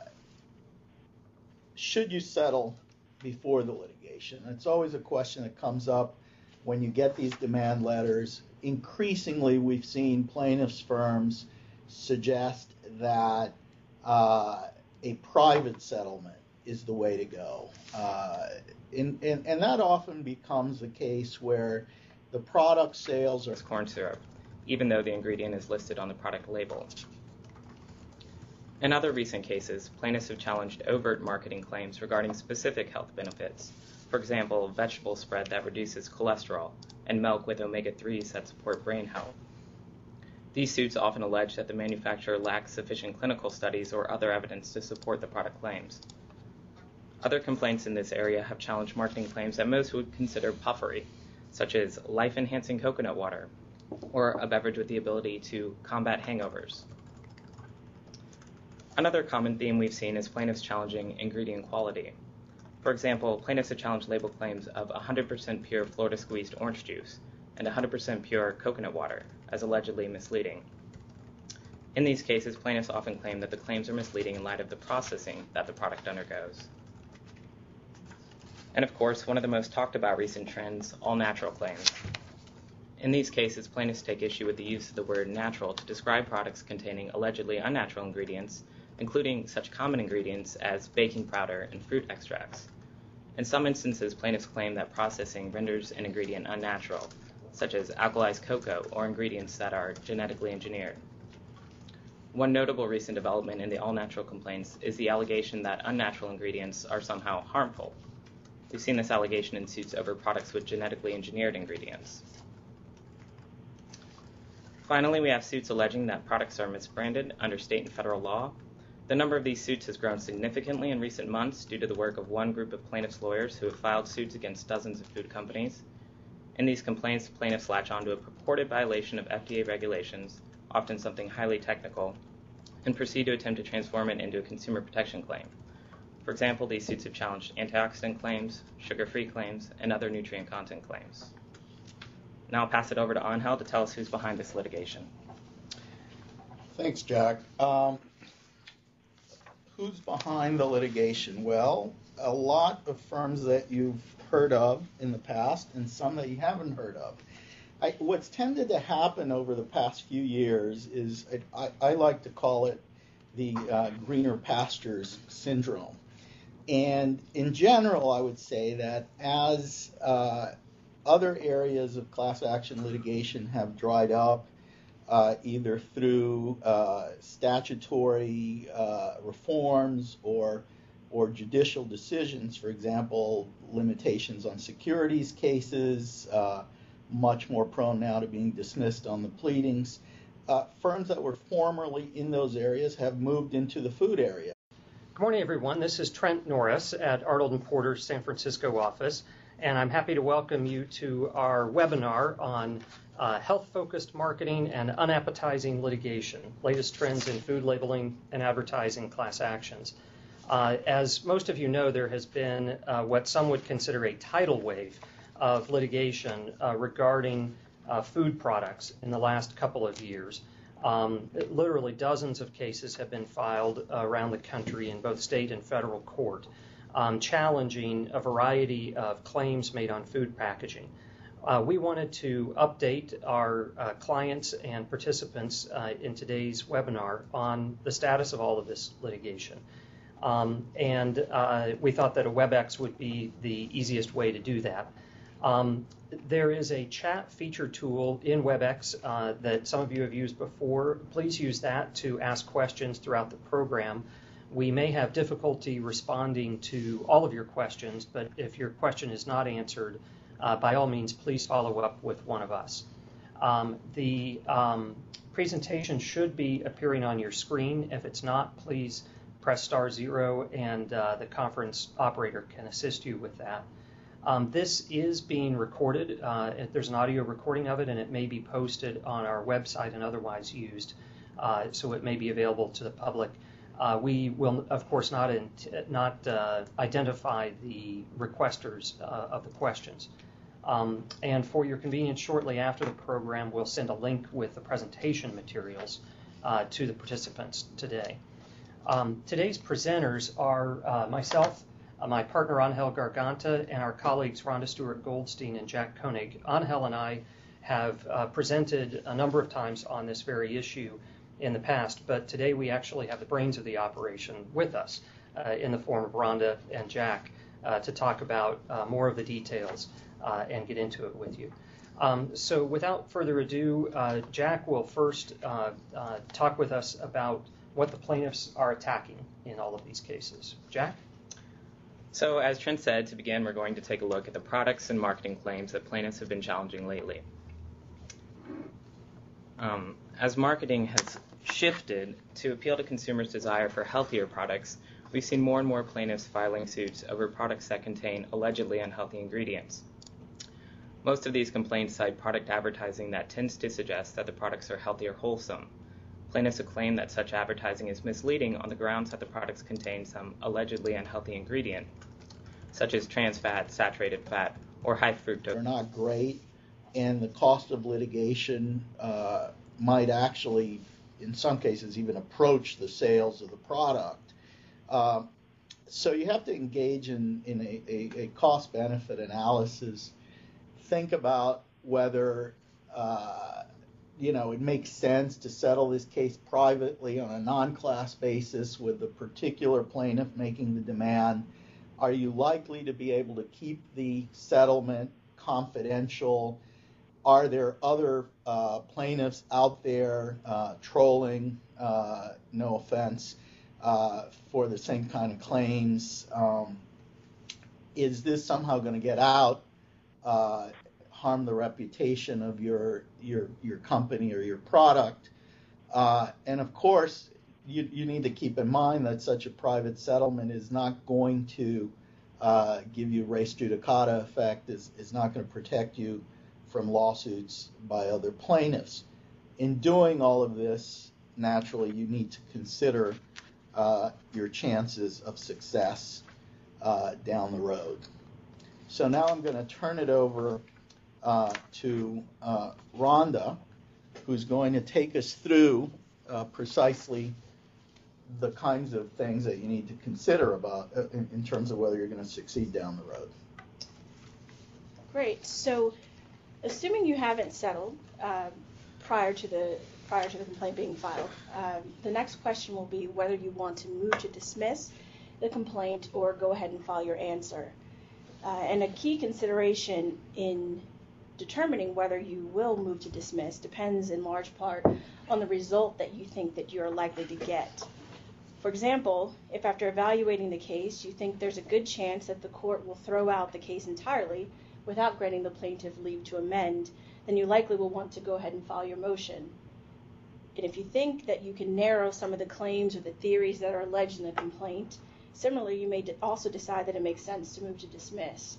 should you settle before the litigation? It's always a question that comes up when you get these demand letters. Increasingly, we've seen plaintiffs' firms suggest that uh, a private settlement is the way to go. Uh, and, and, and that often becomes the case where the product sales are It's corn syrup, even though the ingredient is listed on the product label. In other recent cases, plaintiffs have challenged overt marketing claims regarding specific health benefits. For example, vegetable spread that reduces cholesterol and milk with omega 3s that support brain health. These suits often allege that the manufacturer lacks sufficient clinical studies or other evidence to support the product claims. Other complaints in this area have challenged marketing claims that most would consider puffery, such as life enhancing coconut water or a beverage with the ability to combat hangovers. Another common theme we've seen is plaintiffs challenging ingredient quality. For example, plaintiffs have challenged label claims of 100% pure Florida squeezed orange juice and 100% pure coconut water as allegedly misleading. In these cases, plaintiffs often claim that the claims are misleading in light of the processing that the product undergoes. And of course, one of the most talked about recent trends, all natural claims. In these cases, plaintiffs take issue with the use of the word natural to describe products containing allegedly unnatural ingredients including such common ingredients as baking powder and fruit extracts. In some instances, plaintiffs claim that processing renders an ingredient unnatural, such as alkalized cocoa or ingredients that are genetically engineered. One notable recent development in the all natural complaints is the allegation that unnatural ingredients are somehow harmful. We've seen this allegation in suits over products with genetically engineered ingredients. Finally, we have suits alleging that products are misbranded under state and federal law the number of these suits has grown significantly in recent months due to the work of one group of plaintiffs' lawyers who have filed suits against dozens of food companies. In these complaints, plaintiffs latch onto a purported violation of FDA regulations, often something highly technical, and proceed to attempt to transform it into a consumer protection claim. For example, these suits have challenged antioxidant claims, sugar free claims, and other nutrient content claims. Now I'll pass it over to Angel to tell us who's behind this litigation. Thanks, Jack. Um, who's behind the litigation? Well, a lot of firms that you've heard of in the past and some that you haven't heard of. I, what's tended to happen over the past few years is I, I like to call it the uh, greener pastures syndrome. And in general, I would say that as uh, other areas of class action litigation have dried up, uh, either through uh, statutory uh, reforms or or judicial decisions, for example, limitations on securities cases, uh, much more prone now to being dismissed on the pleadings. Uh, firms that were formerly in those areas have moved into the food area. Good morning, everyone. This is Trent Norris at Arnold and Porter's San Francisco office, and I'm happy to welcome you to our webinar on uh, health-focused marketing and unappetizing litigation, latest trends in food labeling and advertising class actions. Uh, as most of you know, there has been uh, what some would consider a tidal wave of litigation uh, regarding uh, food products in the last couple of years. Um, literally dozens of cases have been filed around the country in both state and federal court um, challenging a variety of claims made on food packaging. Uh, we wanted to update our uh, clients and participants uh, in today's webinar on the status of all of this litigation. Um, and uh, we thought that a WebEx would be the easiest way to do that. Um, there is a chat feature tool in WebEx uh, that some of you have used before. Please use that to ask questions throughout the program. We may have difficulty responding to all of your questions, but if your question is not answered, uh, by all means, please follow up with one of us. Um, the um, presentation should be appearing on your screen. If it's not, please press star zero and uh, the conference operator can assist you with that. Um, this is being recorded. Uh, there's an audio recording of it, and it may be posted on our website and otherwise used, uh, so it may be available to the public. Uh, we will, of course, not in, not uh, identify the requesters uh, of the questions. Um, and for your convenience, shortly after the program, we'll send a link with the presentation materials uh, to the participants today. Um, today's presenters are myself, uh, my partner Angel Garganta and our colleagues Rhonda Stewart Goldstein and Jack Koenig. Angel and I have uh, presented a number of times on this very issue in the past, but today we actually have the brains of the operation with us uh, in the form of Rhonda and Jack uh, to talk about uh, more of the details uh, and get into it with you. Um, so without further ado, Jack will first talk with us about what the plaintiffs are attacking in all of these cases. Jack? So, as Trent said, to begin, we're going to take a look at the products and marketing claims that plaintiffs have been challenging lately. Um, as marketing has shifted to appeal to consumers' desire for healthier products, we've seen more and more plaintiffs filing suits over products that contain allegedly unhealthy ingredients. Most of these complaints cite product advertising that tends to suggest that the products are healthy or wholesome. Plaintiffs claim that such advertising is misleading on the grounds that the products contain some allegedly unhealthy ingredient, such as trans fat, saturated fat, or high fructose. They're not great, and the cost of litigation uh, might actually, in some cases, even approach the sales of the product. Um, so you have to engage in, in a, a, a cost benefit analysis. Think about whether uh, you know it makes sense to settle this case privately on a non-class basis with the particular plaintiff making the demand are you likely to be able to keep the settlement confidential? Are there other uh, plaintiffs out there uh, trolling, uh, no offense, uh, for the same kind of claims? Um, is this somehow going to get out, uh, harm the reputation of your your your company or your product? Uh, and of course, you, you need to keep in mind that such a private settlement is not going to uh, give you res judicata effect, is, is not going to protect you from lawsuits by other plaintiffs. In doing all of this, naturally, you need to consider uh, your chances of success uh, down the road. So now I'm going to turn it over uh, to uh, Rhonda, who's going to take us through uh, precisely the kinds of things that you need to consider about uh, in, in terms of whether you're going to succeed down the road. Great. So, assuming you haven't settled um, prior to the prior to the complaint being filed, um, the next question will be whether you want to move to dismiss the complaint or go ahead and file your answer. Uh, and a key consideration in determining whether you will move to dismiss depends in large part on the result that you think that you're likely to get. For example, if after evaluating the case you think there's a good chance that the court will throw out the case entirely without granting the plaintiff leave to amend, then you likely will want to go ahead and file your motion. And if you think that you can narrow some of the claims or the theories that are alleged in the complaint, similarly, you may also decide that it makes sense to move to dismiss.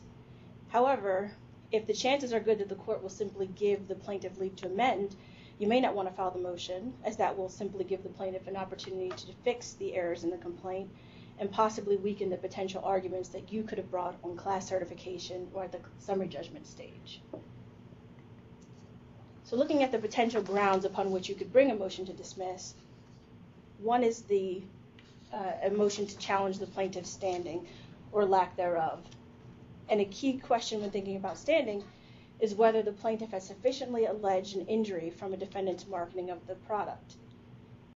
However, if the chances are good that the court will simply give the plaintiff leave to amend, you may not want to file the motion, as that will simply give the plaintiff an opportunity to fix the errors in the complaint and possibly weaken the potential arguments that you could have brought on class certification or at the summary judgment stage. So looking at the potential grounds upon which you could bring a motion to dismiss, one is the uh, a motion to challenge the plaintiff's standing or lack thereof. And a key question when thinking about standing is whether the plaintiff has sufficiently alleged an injury from a defendant's marketing of the product.